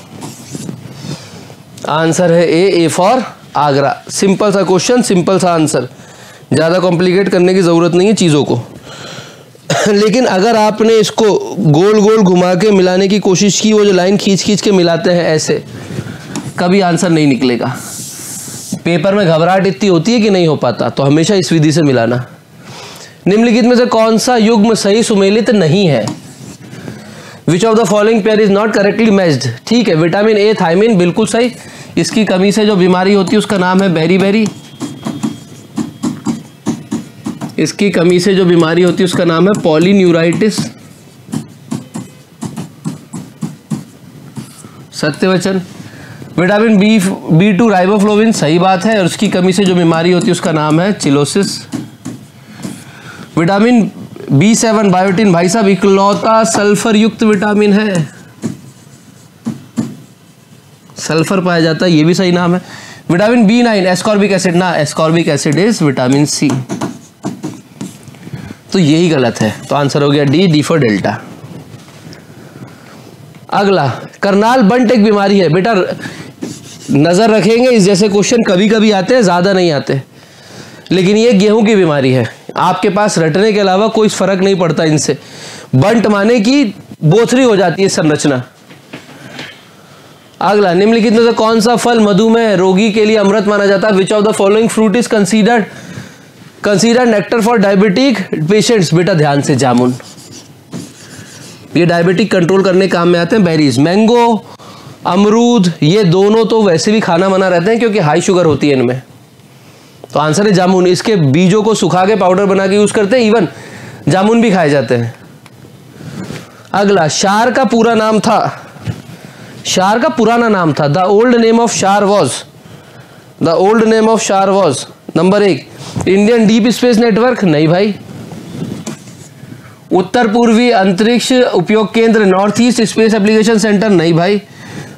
answer है A A for Agra simple सा क्वेश्चन सिंपल सा आंसर ज़्यादा कॉम्प्लिकेट करने की ज़रूरत नहीं है चीज़ों को. *coughs* लेकिन अगर आपने इसको गोल गोल घुमा के मिलाने की कोशिश की, वो जो लाइन खींच खींच के मिलाते हैं ऐसे, कभी आंसर नहीं निकलेगा. पेपर में घबराहट इतनी होती है कि नहीं हो पाता तो हमेशा इस विधि से मिलाना। निम्नलिखित में से कौन सा युग्म सही सुमेलित नहीं है? Which of the following pair is not correctly matched ठीक है विटामिन ए थाइमिन बिल्कुल सही। इसकी कमी से जो बीमारी होती है, उसका नाम है बेरी बेरी इसकी कमी से जो बीमारी होती है, उसका नाम है पॉलीन्यूराइटिस सत्यवचन vitamin B B two riboflavin, सही बात है, और उसकी कमी से जो बीमारी होती है, उसका नाम है cheilosis. Vitamin B seven, biotin, भाई साहब, इकलौता सल्फ़र युक्त विटामिन है। सल्फ़र पाया जाता है, ये भी सही नाम है। Vitamin B nine, ascorbic acid, ना, ascorbic acid is vitamin C. तो यही गलत है। तो आंसर हो गया डी डी फॉर डेल्टा। अगला, करनाल बंट एक बीमारी है। बेटा नज़र रखेंगे, इस जैसे क्वेश्चन कभी कभी आते हैं, ज़्यादा नहीं आते। लेकिन ये गेहूँ की बीमारी है। आपके पास रटने के अलावा कोई फ़र्क नहीं पड़ता इनसे। बंट माने की बोथरी हो जाती है संरचना। अगला, निम्नलिखित में से कौन सा फल मधुमेह रोगी के लिए अमृत माना जाता है? Which of the following fruit is considered consider nectar for diabetic patients बेटा, ध्यान से जामुन। ये डायबिटिक कंट्रोल करने काम में आते हैं बेरीज मैंगो अमरूद, ये दोनों तो वैसे भी खाना मना रहते हैं क्योंकि हाई शुगर होती है इनमें। तो आंसर है जामुन। इसके बीजों को सुखा के पाउडर बना के यूज़ करते हैं इवन जामुन भी खाए जाते हैं। अगला, शार का पूरा नाम था। शार का पुराना नाम था। The old name of SHAR was the old name of SHAR was number एक इंडियन डीप स्पेस नेटवर्क नहीं भाई। उत्तर पूर्वी अंतरिक्ष उपयोग केंद्र north east space application centre नहीं भाई।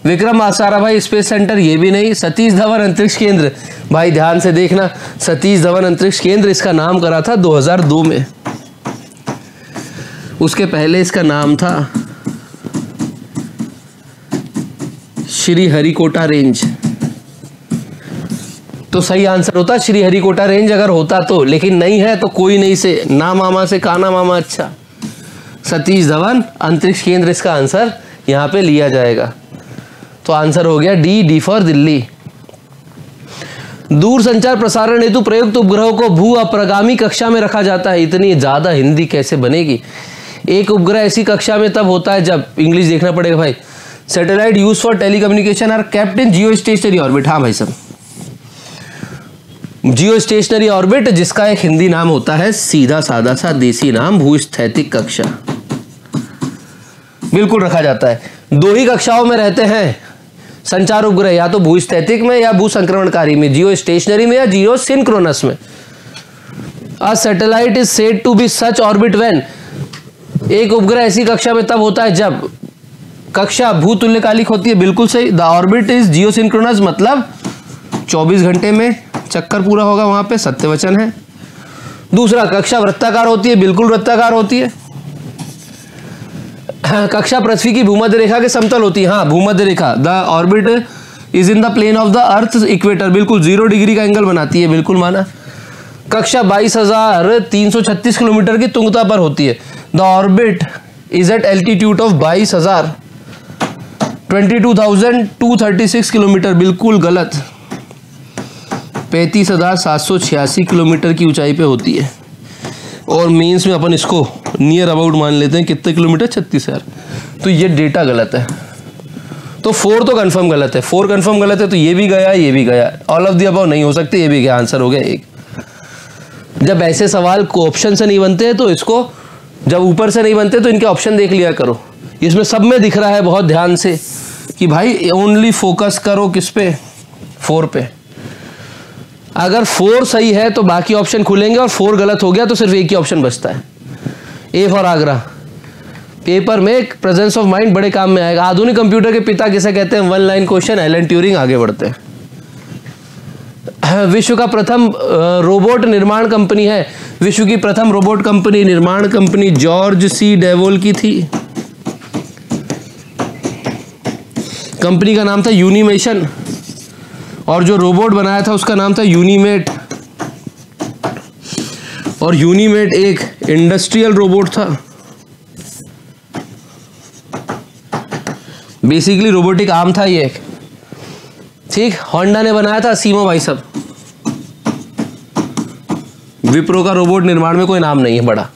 विक्रम आसारा, भाई, स्पेस सेंटर, ये भी नहीं, सतीश धवन अंतरिक्ष केंद्र। भाई, ध्यान से देखना, सतीश धवन अंतरिक्ष केंद्र इसका नाम करा था 2002 में। उसके पहले इसका नाम था श्री हरिकोटा रेंज। तो सही आंसर होता श्री हरिकोटा रेंज अगर होता तो लेकिन नहीं है तो कोई नहीं से, ना मामा से काना मामा अच्छा। सतीश धवन, अंतरिक्ष केंद्र इसका आंसर यहाँ पे लिया जाएगा। तो आंसर हो गया डी डी फॉर दिल्ली। दूर संचार प्रसारण हेतु प्रयुक्त उपग्रहों को भू अप्रगामी कक्षा में रखा जाता है। इतनी ज़्यादा हिंदी कैसे बनेगी? एक उपग्रह ऐसी कक्षा में तब होता है जब, इंग्लिश देखना पड़ेगा भाई। Satellite use for telecommunication are kept in geostationary orbit. हाँ भाई सब जियो स्टेशनरी ऑर्बिट, जिसका एक हिंदी नाम होता है सीधा सादा सा देसी नाम भूस्थैतिक कक्षा। बिल्कुल रखा जाता है। दो ही कक्षाओं में रहते हैं। संचार उपग्रह, या तो भूस्थैतिक में या भू संक्रमणकारी में जियो स्टेशनरी में या जियो सिंक्रोनस में। A satellite is said to be such orbit when एक उपग्रह ऐसी कक्षा में तब होता है जब कक्षा भूतुल्यकालिक होती है। बिल्कुल सही। The orbit is geosynchronous मतलब 24 घंटे में चक्कर पूरा होगा वहाँ पे, सत्य वचन है। दूसरा कक्षा वृत्ताकार होती है। बिल्कुल वृत्ताकार होती है। *coughs* कक्षा पृथ्वी की भूमध्य रेखा के समतल होती है। हाँ भूमध्य रेखा the orbit is in the plane of the earth equator बिल्कुल ज़ीरो डिग्री का एंगल बनाती है, बिल्कुल माना। कक्षा बाईस हज़ार तीन सौ छत्तीस किलोमीटर की तुंगता पर होती है। The orbit is at altitude of बाईस हज़ार twenty two thousand two thirty six kilometre. बिल्कुल गलत। पैंतीस हज़ार सात सौ छियासी किलोमीटर की ऊंचाई पे होती है। और मेंस में अपन इसको नियर अबाउट मान लेते हैं, कितने किलोमीटर? छत्तीस हज़ार। तो ये डेटा गलत है। तो फोर तो कंफर्म गलत है। फोर कंफर्म गलत है तो ये भी गया, ये भी गया। ऑल ऑफ़ दी अबाउ नहीं हो सकते, ये भी गया। आंसर हो गया एक। जब ऐसे सवाल को ऑप्शन से नहीं बनते तो इसको जब ऊपर से नहीं बनते तो इनके ऑप्शन देख लिया करो। इसमें सब में दिख रहा है बहुत ध्यान से कि भाई ओनली फोकस करो किस पे? फोर पे। अगर फोर सही है तो बाकी ऑप्शन खुलेंगे और फोर गलत हो गया तो सिर्फ़ एक ही ऑप्शन बचता है। ए फॉर आगरा पेपर में प्रेजेंस ऑफ़ माइंड बड़े काम में आएगा। आधुनिक कंप्यूटर के पिता किसे कहते हैं? One line question Alan Turing आगे बढ़ते हैं। *clears throat* विश्व का प्रथम रोबोट निर्माण कंपनी है। विश्व की प्रथम रोबोट कंपनी निर्माण कंपनी जॉर्ज सी डेवोल की थी। कंपनी का नाम था यूनिमेशन और जो रोबोट बनाया था, उसका नाम था यूनिमेट और यूनिमेट एक इंडस्ट्रियल रोबोट था। बेसिकली रोबोटिक आर्म था ये एक। ठीक होंडा ने बनाया था सीमो भाई सब विप्रो का रोबोट निर्माण में कोई नाम नहीं है, बड़ा।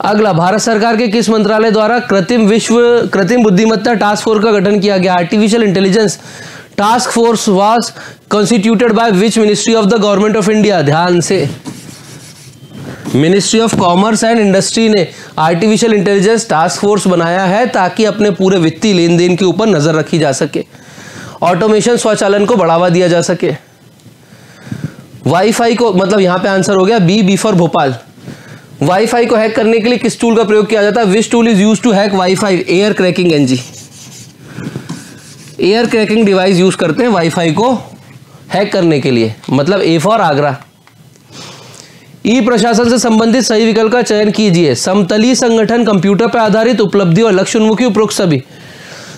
अगला, भारत सरकार के किस मंत्रालय द्वारा कृत्रिम विश्व, कृत्रिम बुद्धिमत्ता टास्क फोर्स का गठन किया गया? Artificial intelligence task force was constituted by which ministry of the government of India ध्यान से। Ministry of commerce and industry ने आर्टिफिशियल इंटेलिजेंस टास्क फोर्स बनाया है ताकि अपने पूरे वित्तीय लेन देन के ऊपर नज़र रखी जा सके। ऑटोमेशन स्वचालन को बढ़ावा दिया जा सके। वाईफाई को मतलब यहाँ पे आंसर हो गया B B for Bhopal WiFi को हैक करने के लिए किस टूल का प्रयोग किया जाता है? Which tool is use to hack WiFi air cracking NG air cracking device use करते हैं वाईफाई को हैक करने के लिए। मतलब ए फॉर आगरा ई प्रशासन से संबंधित सही विकल्प का चयन कीजिए। समतली संगठन कंप्यूटर पर आधारित उपलब्धि और लक्ष्य उन्मुखी उपरोक्त सभी।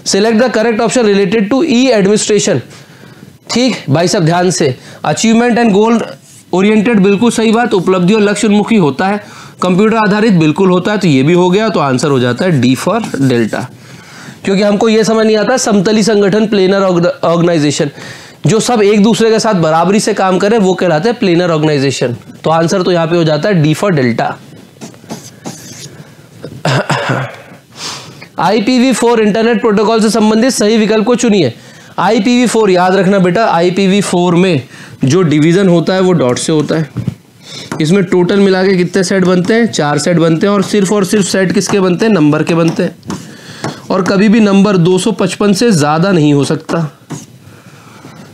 Select the correct option related to e administration ठीक? भाई साहब, ध्यान से। अचीवमेंट एंड गोल ओरिएंटेड बिल्कुल सही बात। उपलब्धि और लक्ष्य उन्मुखी होता है। कंप्यूटर आधारित बिल्कुल होता है तो ये भी हो गया तो आंसर हो जाता है डी फॉर डेल्टा क्योंकि हमको ये समझ नहीं आता, समतली संगठन प्लेनर ऑर्गेनाइजेशन जो सब एक दूसरे के साथ बराबरी से काम करे, वो कहलाते हैं प्लेनर ऑर्गेनाइजेशन तो आंसर तो यहाँ पे हो जाता है D for delta IPV four internet protocol से संबंधित सही विकल्प को चुनिए. आईपीवी फोर याद रखना बेटा आईपीवी फोर में जो डिवीज़न होता है, वो डॉट से होता है. इसमें टोटल मिला के कितने सेट बनते हैं? चार सेट बनते हैं और सिर्फ़ और सिर्फ़ सेट किसके बनते हैं? नंबर के बनते हैं। और कभी भी नंबर 255 से ज़्यादा नहीं हो सकता।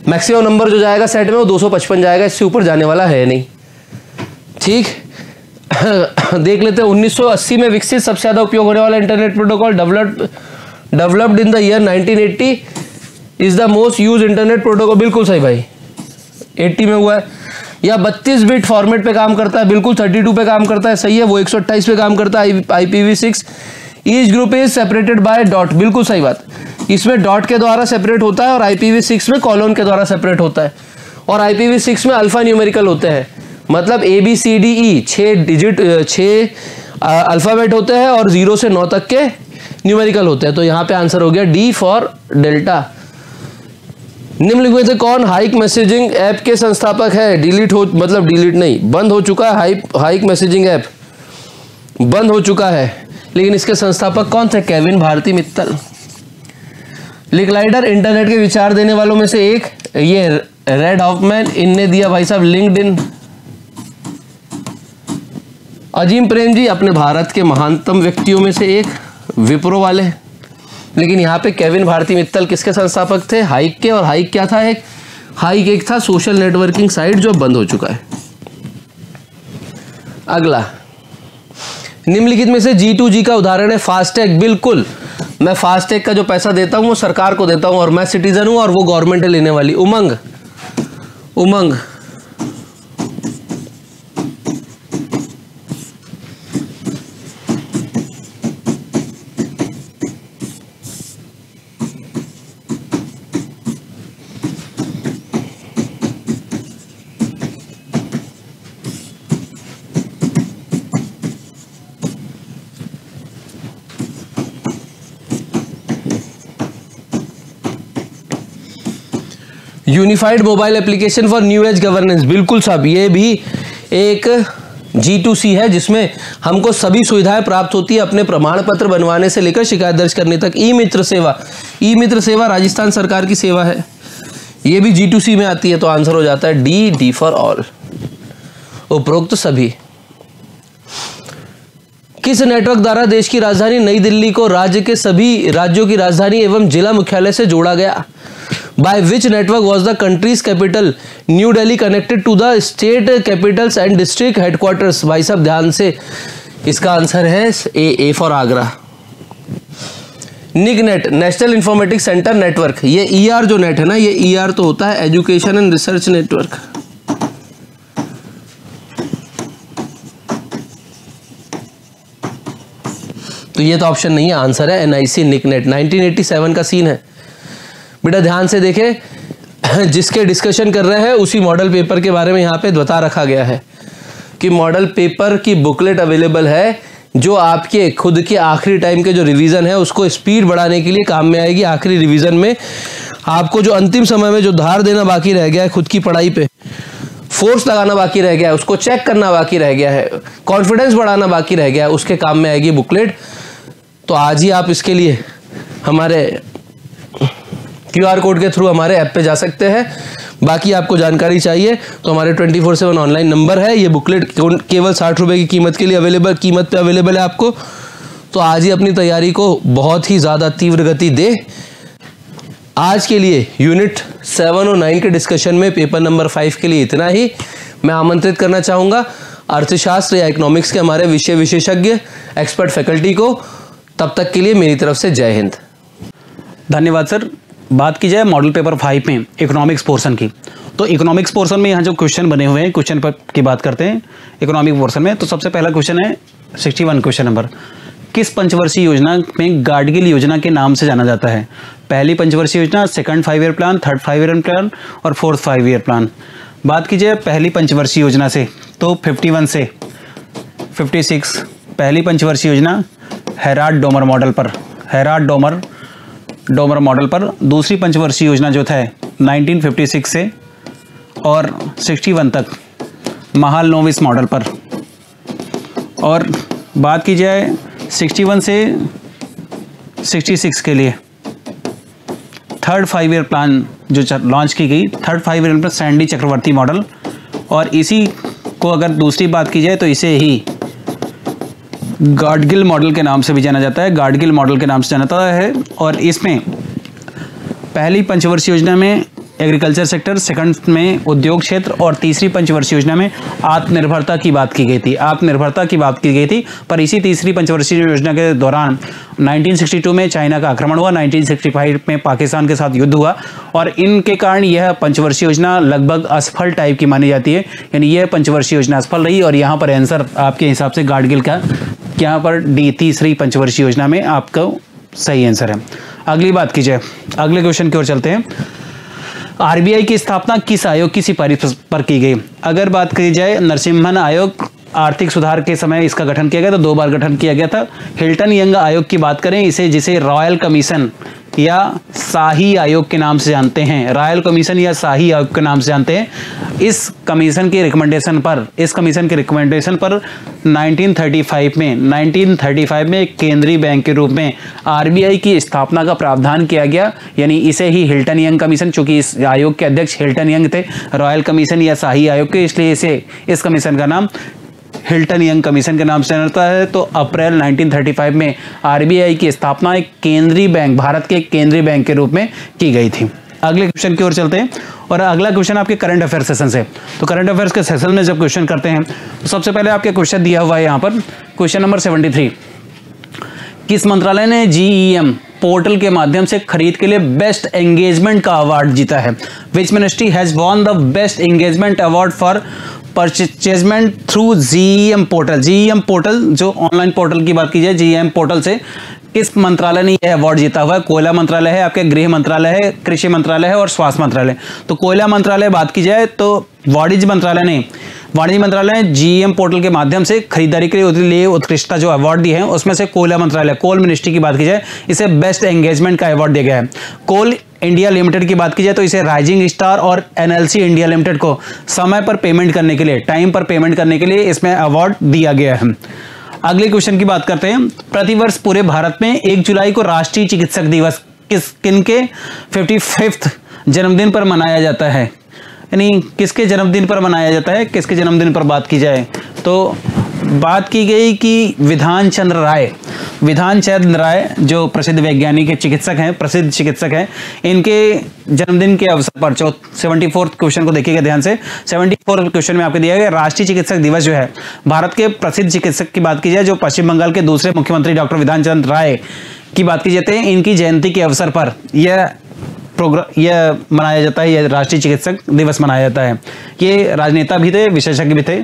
मैक्सिमम नंबर जो जाएगा सेट में वो 255 जाएगा, इससे ऊपर जाने वाला है नहीं। ठीक? *coughs* देख लेते हैं 1980 में विकसित सबसे ज़्यादा उपयोग होने वाला internet protocol developed developed in the year 1980 is the most use internet protocol बिल्कुल सही भाई। 80 में हुआ है। या 32 बिट फॉर्मेट पे काम करता है, बिल्कुल 32 पे काम करता है, सही है, वो 128 पे काम करता है I P V six each group is separated by dot बिल्कुल सही बात। इसमें डॉट के द्वारा सेपरेट होता है और आई पी वी सिक्स में कॉलोन के द्वारा सेपरेट होता है। और आई पी वी सिक्स में अल्फ़ा न्यूमेरिकल होते हैं। मतलब A B C D E छः डिजिट छः अल्फ़ाबेट होते हैं और ज़ीरो से नौ तक के न्यूमेरिकल होते हैं। तो यहाँ पे आंसर हो गया डी फॉर डेल्टा निम्नलिखित में से कौन हाइक मैसेजिंग ऐप के संस्थापक है? डिलीट हो मतलब डिलीट नहीं, बंद हो चुका है हाइक हाइक मैसेजिंग ऐप। बंद हो चुका है। लेकिन इसके संस्थापक कौन थे? Kevin Bharti Mittal. Licklider internet के विचार देने वालों में से एक, ये रेड ऑफमैन इनने दिया भाई साहब लिंक्ड इन अजीम प्रेम जी, अपने भारत के महानतम व्यक्तियों में से एक, विप्रो वाले। लेकिन यहाँ पे केविन भारती मित्तल किसके संस्थापक थे? हाइक के। और हाइक क्या था एक? हाइक एक था सोशल नेटवर्किंग साइट जो बंद हो चुका है। अगला। निम्नलिखित में से जी टू जी का उदाहरण है फास्टैग। बिल्कुल। मैं फास्टैग का जो पैसा देता हूँ, वो सरकार को देता हूँ और मैं सिटीजन हूँ और वो गवर्नमेंट लेने वाली। UMANG. UMANG. Unified mobile application for new age governance. बिल्कुल साहब, ये भी एक जी टू सी है, जिसमें हमको सभी सुविधाएँ प्राप्त होती है अपने प्रमाण पत्र बनवाने से लेकर शिकायत दर्ज करने तक। ई मित्र सेवा ई मित्र सेवा राजस्थान सरकार की सेवा है। ये भी जी टू सी में आती है तो आंसर हो जाता है डी डी फॉर ऑल उपरोक्त सभी। किस नेटवर्क द्वारा देश की राजधानी नई दिल्ली को राज्य के सभी राज्यों की राजधानी एवं जिला मुख्यालय से जोड़ा गया? By which network was the country's capital? New delhi connected to the state capitals and district headquarters. भाई साहब ध्यान से इसका आंसर है A A for Agra NICNET national informatics centre network ये ई e जो नेट है ना ये ई e तो होता है एजुकेशन एंड रिसर्च नेटवर्क तो ये तो ऑप्शन नहीं है आंसर है एनआईसी निक नेट 1987 का सीन है. बेटा ध्यान से देखें, *clears throat* जिसके डिस्कशन कर रहे हैं, उसी मॉडल पेपर के बारे में यहाँ पे बता रखा गया है कि मॉडल पेपर की बुकलेट अवेलेबल है, जो आपके खुद के आखिरी टाइम के जो रिवीजन है, उसको स्पीड बढ़ाने के लिए काम में आएगी। आखिरी रिवीजन में आपको जो अंतिम समय में जो धार देना बाकी रह गया है, खुद की पढ़ाई पे फोर्स लगाना बाकी रह गया है, उसको चेक करना बाकी रह गया है कॉन्फिडेंस बढ़ाना बाकी रह गया है, उसके काम में आएगी बुकलेट तो आज ही आप इसके लिए हमारे क्यूआर कोड के थ्रू हमारे ऐप पे जा सकते हैं। बाकी आपको जानकारी चाहिए तो हमारे twenty four seven online number है। ये बुकलेट केवल साठ रुपए की कीमत के लिए अवेलेबल, कीमत पे अवेलेबल है आपको। तो आज ही अपनी तैयारी को बहुत ही ज़्यादा तीव्र गति दे। आज के लिए यूनिट सेवन और नाइन के डिस्कशन में पेपर नंबर फाइव के लिए इतना ही। मैं आमंत्रित करना चाहूँगा अर्थशास्त्र या इकोनॉमिक्स के हमारे विषय विशेषज्ञ, एक्सपर्ट फैकल्टी को। तब तक के लिए मेरी तरफ़ से जय हिंद। धन्यवाद, सर। बात की जाए मॉडल पेपर फाइव में इकोनॉमिक्स पोर्शन की तो इकोनॉमिक्स पोर्शन में यहाँ जो क्वेश्चन बने हुए हैं क्वेश्चन पर की बात करते हैं इकोनॉमिक पोर्शन में तो सबसे पहला क्वेश्चन है सिक्सटी वन क्वेश्चन नंबर किस पंचवर्षीय योजना में गाडगिल योजना के नाम से जाना जाता है? पहली पंचवर्षीय योजना second five year plan third five year plan और फोर्थ फाइव ईयर प्लान बात कीजिए पहली पंचवर्षीय योजना से तो 51 से 56 पहली पंचवर्षीय योजना हैराट डोमर मॉडल पर हैराट डोमर डोमर मॉडल पर दूसरी पंचवर्षीय योजना जो था 1956 से और 61 तक महाल नोविस मॉडल पर। और बात की जाए 61 से 66 के लिए थर्ड फाइव ईयर प्लान जो लॉन्च की गई थर्ड फाइव ईयर पर सैंडी चक्रवर्ती मॉडल और इसी को अगर दूसरी बात की जाए तो इसे ही गार्डगिल मॉडल के नाम से भी जाना जाता है। गार्डगिल मॉडल के नाम से जाना जाता है और इसमें पहली पंचवर्षीय योजना में एग्रीकल्चर सेक्टर, सेकंड में उद्योग क्षेत्र और तीसरी पंचवर्षीय योजना में आत्मनिर्भरता की बात की गई थी। आत्मनिर्भरता की बात की गई थी, पर इसी तीसरी पंचवर्षीय योजना के दौरान 1962 में चाइना का आक्रमण हुआ 1965 में पाकिस्तान के साथ युद्ध हुआ और इनके कारण यह पंचवर्षीय योजना लगभग असफल टाइप की मानी जाती है। यानी यह पंचवर्षीय योजना असफल रही और यहाँ पर आंसर आपके हिसाब से गाडगिल का यहाँ पर डी तीसरी पंचवर्षीय योजना में आपका सही आंसर है। अगली बात कीजिए। अगले क्वेश्चन की ओर चलते हैं। आरबीआई की स्थापना किस आयोग की सिफारिश पर की गई? अगर बात की जाए, नरसिम्हन आयोग आर्थिक सुधार के समय इसका गठन किया गया था, दो बार गठन किया गया था। हिल्टन यंग आयोग की बात करें, इसे जिसे रॉयल कमीशन या शाही आयोग के नाम से जानते हैं। रॉयल कमीशन या शाही आयोग के नाम से जानते हैं। इस कमीशन के रिकमेंडेशन पर, इस कमीशन के रिकमेंडेशन पर 1935 में 1935 में केंद्रीय बैंक के रूप में आरबीआई की स्थापना का प्रावधान किया गया। यानी इसे ही हिल्टन यंग कमीशन चूँकि इस आयोग के अध्यक्ष हिल्टन यंग थे रॉयल कमीशन या शाही आयोग के, इसलिए इसे, इस कमीशन का नाम हिल्टन यंग कमीशन के नाम से जानता है। तो अप्रैल 1935 में आरबीआई की स्थापना एक केंद्रीय बैंक, भारत के केंद्रीय बैंक के रूप में की गई थी। अगले क्वेश्चन की ओर चलते हैं और अगला क्वेश्चन आपके करंट अफेयर सेशन से। तो करंट अफेयर्स के सेशन में जब क्वेश्चन करते हैं तो सबसे पहले आपके क्वेश्चन दिया हुआ है यहाँ पर। क्वेश्चन नंबर सेवेंटी किस मंत्रालय ने जीईएम पोर्टल के माध्यम से खरीद के लिए बेस्ट एंगेजमेंट का अवार्ड जीता है? Which ministry has won the best engagement award for purchasement through GM portal GM portal जो ऑनलाइन पोर्टल की बात की जाए जीएम पोर्टल से किस मंत्रालय ने यह अवार्ड जीता हुआ है? कोयला मंत्रालय है, आपके गृह मंत्रालय है, कृषि मंत्रालय है और स्वास्थ्य मंत्रालय। तो कोयला मंत्रालय बात की जाए तो वाणिज्य मंत्रालय ने, वाणिज्य मंत्रालय ने जीएम पोर्टल के माध्यम से खरीदारी के लिए उत्कृष्टता जो अवार्ड दिए हैं, उसमें से कोयला मंत्रालय, कोल मिनिस्ट्री की बात की जाए, इसे बेस्ट एंगेजमेंट का अवार्ड दिया गया है। कोल इंडिया लिमिटेड की बात की जाए तो इसे राइजिंग स्टार और एनएलसी इंडिया लिमिटेड को समय पर पेमेंट करने के लिए, टाइम पर पेमेंट करने के लिए इसमें अवार्ड दिया गया है। अगले क्वेश्चन की बात करते हैं। प्रतिवर्ष पूरे भारत में एक जुलाई को राष्ट्रीय चिकित्सक दिवस किस, किन के? फिफ्टी फिफ्थ जन्मदिन पर मनाया जाता है। यानी किसके जन्मदिन पर मनाया जाता है, किसके जन्मदिन पर बात की जाए? तो बात की गई कि विधान चंद्र राय विधान चंद्र राय जो प्रसिद्ध वैज्ञानिक चिकित्सक हैं, प्रसिद्ध चिकित्सक हैं, इनके जन्मदिन के अवसर पर, चौ सेवेंटी फोर्थ क्वेश्चन को देखिएगा ध्यान से सेवेंटी फोर्थ क्वेश्चन में आपको दिया गया राष्ट्रीय चिकित्सक दिवस जो है, भारत के प्रसिद्ध चिकित्सक की बात की जाए, जो पश्चिम बंगाल के दूसरे मुख्यमंत्री डॉक्टर विधान चंद्र राय की बात की जाती है, इनकी जयंती के अवसर पर यह प्रोग्राम यह मनाया जाता है, यह राष्ट्रीय चिकित्सक दिवस मनाया जाता है। ये राजनेता भी थे, विशेषज्ञ भी थे।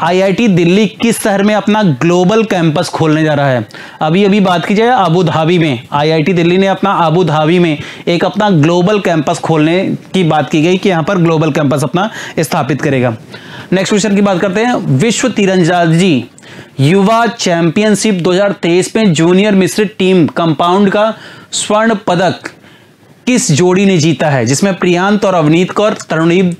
आईआईटी दिल्ली किस शहर में अपना ग्लोबल कैंपस खोलने जा रहा है? अभी अभी बात की जाए अबू धाबी में। आईआईटी दिल्ली ने अपना अबू धाबी में एक अपना ग्लोबल कैंपस खोलने की बात की गई कि यहाँ पर ग्लोबल कैंपस अपना स्थापित करेगा। नेक्स्ट क्वेश्चन की बात करते हैं। विश्व तीरंदाजी युवा चैंपियनशिप 2023 में जूनियर मिश्रित टीम कंपाउंड का स्वर्ण पदक किस जोड़ी ने जीता है? जिसमें प्रियांत और अवनीत कौर तरुणीप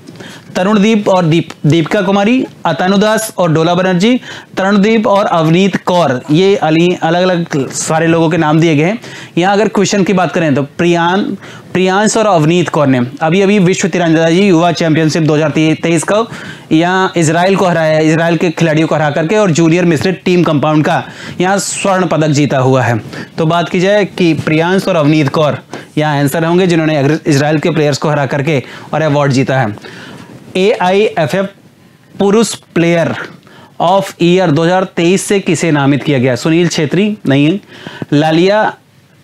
तरुणदीप और दीप, दीपिका कुमारी, अतानुदास और डोला बनर्जी, तरुणदीप और अवनीत कौर। ये अली अलग अलग सारे लोगों के नाम दिए गए हैं। यहाँ अगर क्वेश्चन की बात करें तो प्रियान, प्रियांश और अवनीत कौर ने। अभी अभी विश्व तिरंदाजी युवा चैंपियनशिप 2023 को यहाँ इसराइल को हराया इसराइल के खिलाड़ियों को हरा करके और जूनियर मिश्रित टीम कंपाउंड का यहाँ स्वर्ण पदक जीता हुआ है। तो बात की जाए कि प्रियांश और अवनीत कौर यहाँ आंसर होंगे जिन्होंने इसराइल के प्लेयर्स को हरा करके और अवार्ड जीता है। ए आई एफ़ एफ़ पुरुष प्लेयर ऑफ़ ईयर 2023 से किसे नामित किया गया? सुनील छेत्री नहीं लालिया,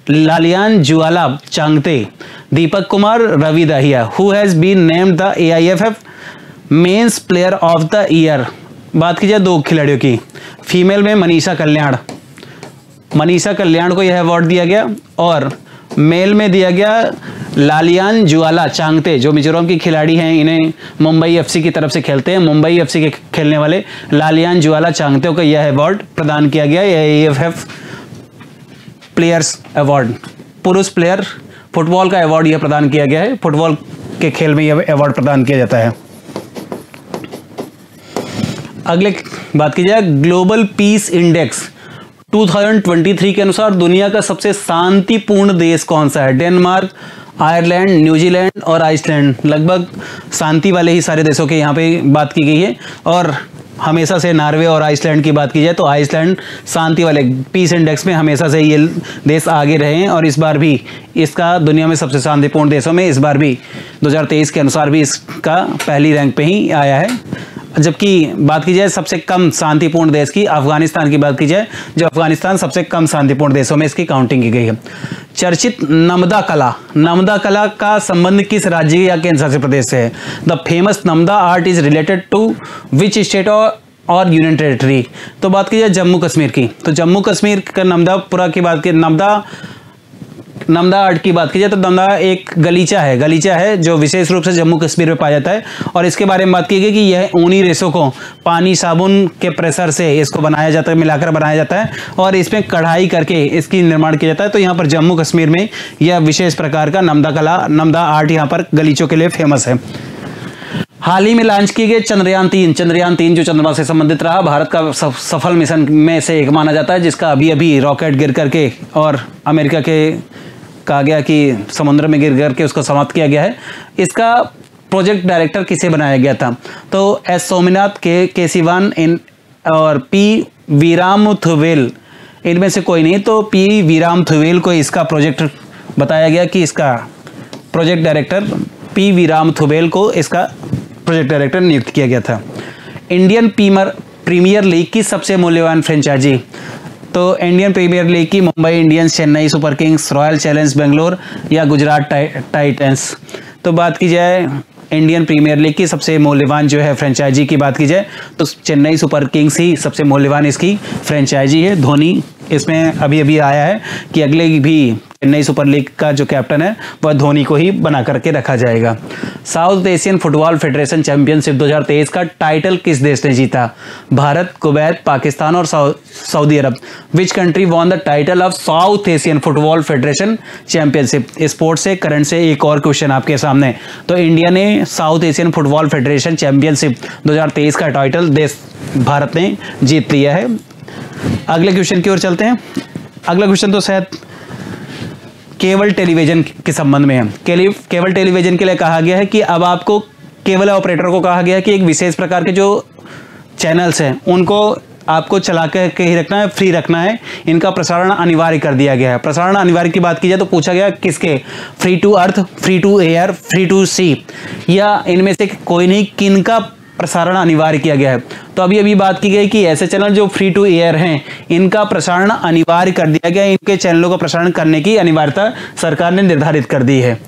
Lallianzuala Chhangte. Deepak Kumar Ravi Dahiya. Who has been named the A I F F men's player of the year बात की जाए दो खिलाड़ियों की। फीमेल में मनीषा कल्याण। मनीषा कल्याण को यह अवार्ड दिया गया और मेल में दिया गया लालियान जुआला चांगते, जो मिजोरम की खिलाड़ी हैं, इन्हें मुंबई एफसी की तरफ़ से खेलते हैं। मुंबई एफसी के खेलने वाले लालियान जुआला चांगते को यह अवार्ड प्रदान किया गया। एफ़ एफ़ प्लेयर्स अवार्ड पुरुष प्लेयर फुटबॉल का अवार्ड यह प्रदान किया गया है। फुटबॉल के खेल में यह अवार्ड प्रदान किया जाता है। अगले बात की जाए ग्लोबल पीस इंडेक्स 2023 के अनुसार दुनिया का सबसे शांतिपूर्ण देश कौन सा है? डेनमार्क आयरलैंड, न्यूजीलैंड और आइसलैंड। लगभग शांति वाले ही सारे देशों के यहाँ पे बात की गई है और हमेशा से नॉर्वे और आइसलैंड की बात की जाए तो आइसलैंड शांति वाले पीस इंडेक्स में हमेशा से ये देश आगे रहे हैं और इस बार भी इसका दुनिया में सबसे शांतिपूर्ण देशों में इस बार भी 2023 के अनुसार भी इसका पहली रैंक पे ही आया है। जबकि बात की जाए सबसे कम शांतिपूर्ण देश की, अफ़गानिस्तान की बात की जाए, जो अफ़गानिस्तान सबसे कम शांतिपूर्ण देशों में इसकी काउंटिंग की गई है। चर्चित नमदा कला नमदा कला का संबंध किस राज्य या केंद्र शासित प्रदेश से है? The famous Namda art is related to which state और और यूनियन टेरिटरी तो बात की जाए जम्मू कश्मीर की। तो जम्मू कश्मीर का नमदापुरा की बात की, नमदा नमदा आर्ट की बात की जाए तो नमदा एक गलीचा है। गलीचा है जो विशेष रूप से जम्मू कश्मीर में पाया जाता है और इसके बारे में बात की गई कि यह ऊनी रेसों को, पानी साबुन के प्रेशर से इसको बनाया जाता है, मिलाकर बनाया जाता है और इसमें कढ़ाई करके इसकी निर्माण किया जाता है। तो यहाँ पर जम्मू कश्मीर में यह विशेष प्रकार का नमदा कला, नमदा आर्ट यहाँ पर गलीचों के लिए फ़ेमस है। हाल ही में लॉन्च किए गए चंद्रयान तीन। चंद्रयान तीन जो चंद्रमा से संबंधित रहा, भारत का सफल मिशन में से एक माना जाता है, जिसका अभी अभी रॉकेट गिर करके और अमेरिका के कहा गया कि समुद्र में गिर करके उसको समाप्त किया गया है। इसका प्रोजेक्ट डायरेक्टर किसे बनाया गया था? तो एस सोमनाथ, के के सिवान, इन, और पी वीराम थुवेल इनमें से कोई नहीं तो पी वीराम थुवेल को इसका प्रोजेक्ट बताया गया कि इसका project director, P Veeramuthuvel को इसका प्रोजेक्ट डायरेक्टर नियुक्त किया गया था। इंडियन पीमर प्रीमियर लीग की सबसे मूल्यवान फ्रेंचाइजी तो इंडियन प्रीमियर लीग की Mumbai Indians Chennai super kings royal challenge Bangalore या गुजरात टाइटन्स तो बात की जाए इंडियन प्रीमियर लीग की सबसे मूल्यवान जो है फ्रेंचाइजी की बात की जाए तो चेन्नई सुपर किंग्स ही सबसे मूल्यवान इसकी फ्रेंचाइजी है धोनी इसमें अभी अभी आया है कि अगले भी चेन्नई सुपर लीग का जो कैप्टन है, वह धोनी को ही बना करके रखा जाएगा। South Asian football federation championship 2023 का टाइटल किस देश ने जीता? भारत, कुवैत, पाकिस्तान और Saudi Arabia. Which country won the title of South Asian football federation championship sports से करंट से एक और क्वेश्चन आपके सामने। तो इंडिया ने South Asian football federation championship 2023 का टाइटल देश, भारत ने जीत लिया है। अगले क्वेश्चन की ओर चलते हैं। अगला क्वेश्चन तो शायद केवल टेलीविज़न के संबंध में है। केवल टेलीविज़न के लिए कहा गया है कि अब आपको केवल ऑपरेटर को कहा गया है कि एक विशेष प्रकार के जो चैनल्स हैं, उनको आपको चला के ही रखना है, फ्री रखना है। इनका प्रसारण अनिवार्य कर दिया गया है। प्रसारण अनिवार्य की बात की जाए तो पूछा गया किसके? Free to earth, free to air, free to sea. या इनमें से कोई नहीं किन का प्रसारण अनिवार्य किया गया है। तो अभी अभी बात की गई कि ऐसे चैनल जो फ्री टू एयर हैं, इनका प्रसारण अनिवार्य कर दिया गया, इनके चैनलों का प्रसारण करने की अनिवार्यता सरकार ने निर्धारित कर दी है।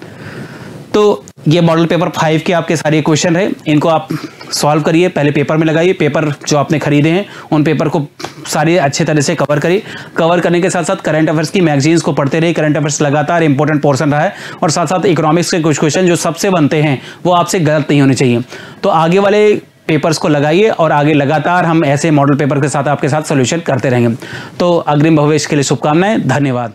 तो ये मॉडल पेपर फाइव के आपके सारे क्वेश्चन है। इनको आप सॉल्व करिए, पहले पेपर में लगाइए। पेपर जो आपने खरीदे हैं, उन पेपर को सारे अच्छे तरह से कवर करिए। कवर करने के साथ साथ करंट अफेयर्स की मैगजीन्स को पढ़ते रहिए। करंट अफेयर्स लगातार इंपॉर्टेंट पोर्सन रहा है। और साथ साथ इकोनॉमिक्स के कुछ क्वेश्चन जो सबसे बनते हैं, वो आपसे गलत नहीं होने चाहिए। तो आगे वाले पेपर्स को लगाइए और आगे लगातार हम ऐसे मॉडल पेपर के साथ आपके साथ सोल्यूशन करते रहेंगे। तो अग्रिम भविष्य के लिए शुभकामनाएँ। धन्यवाद।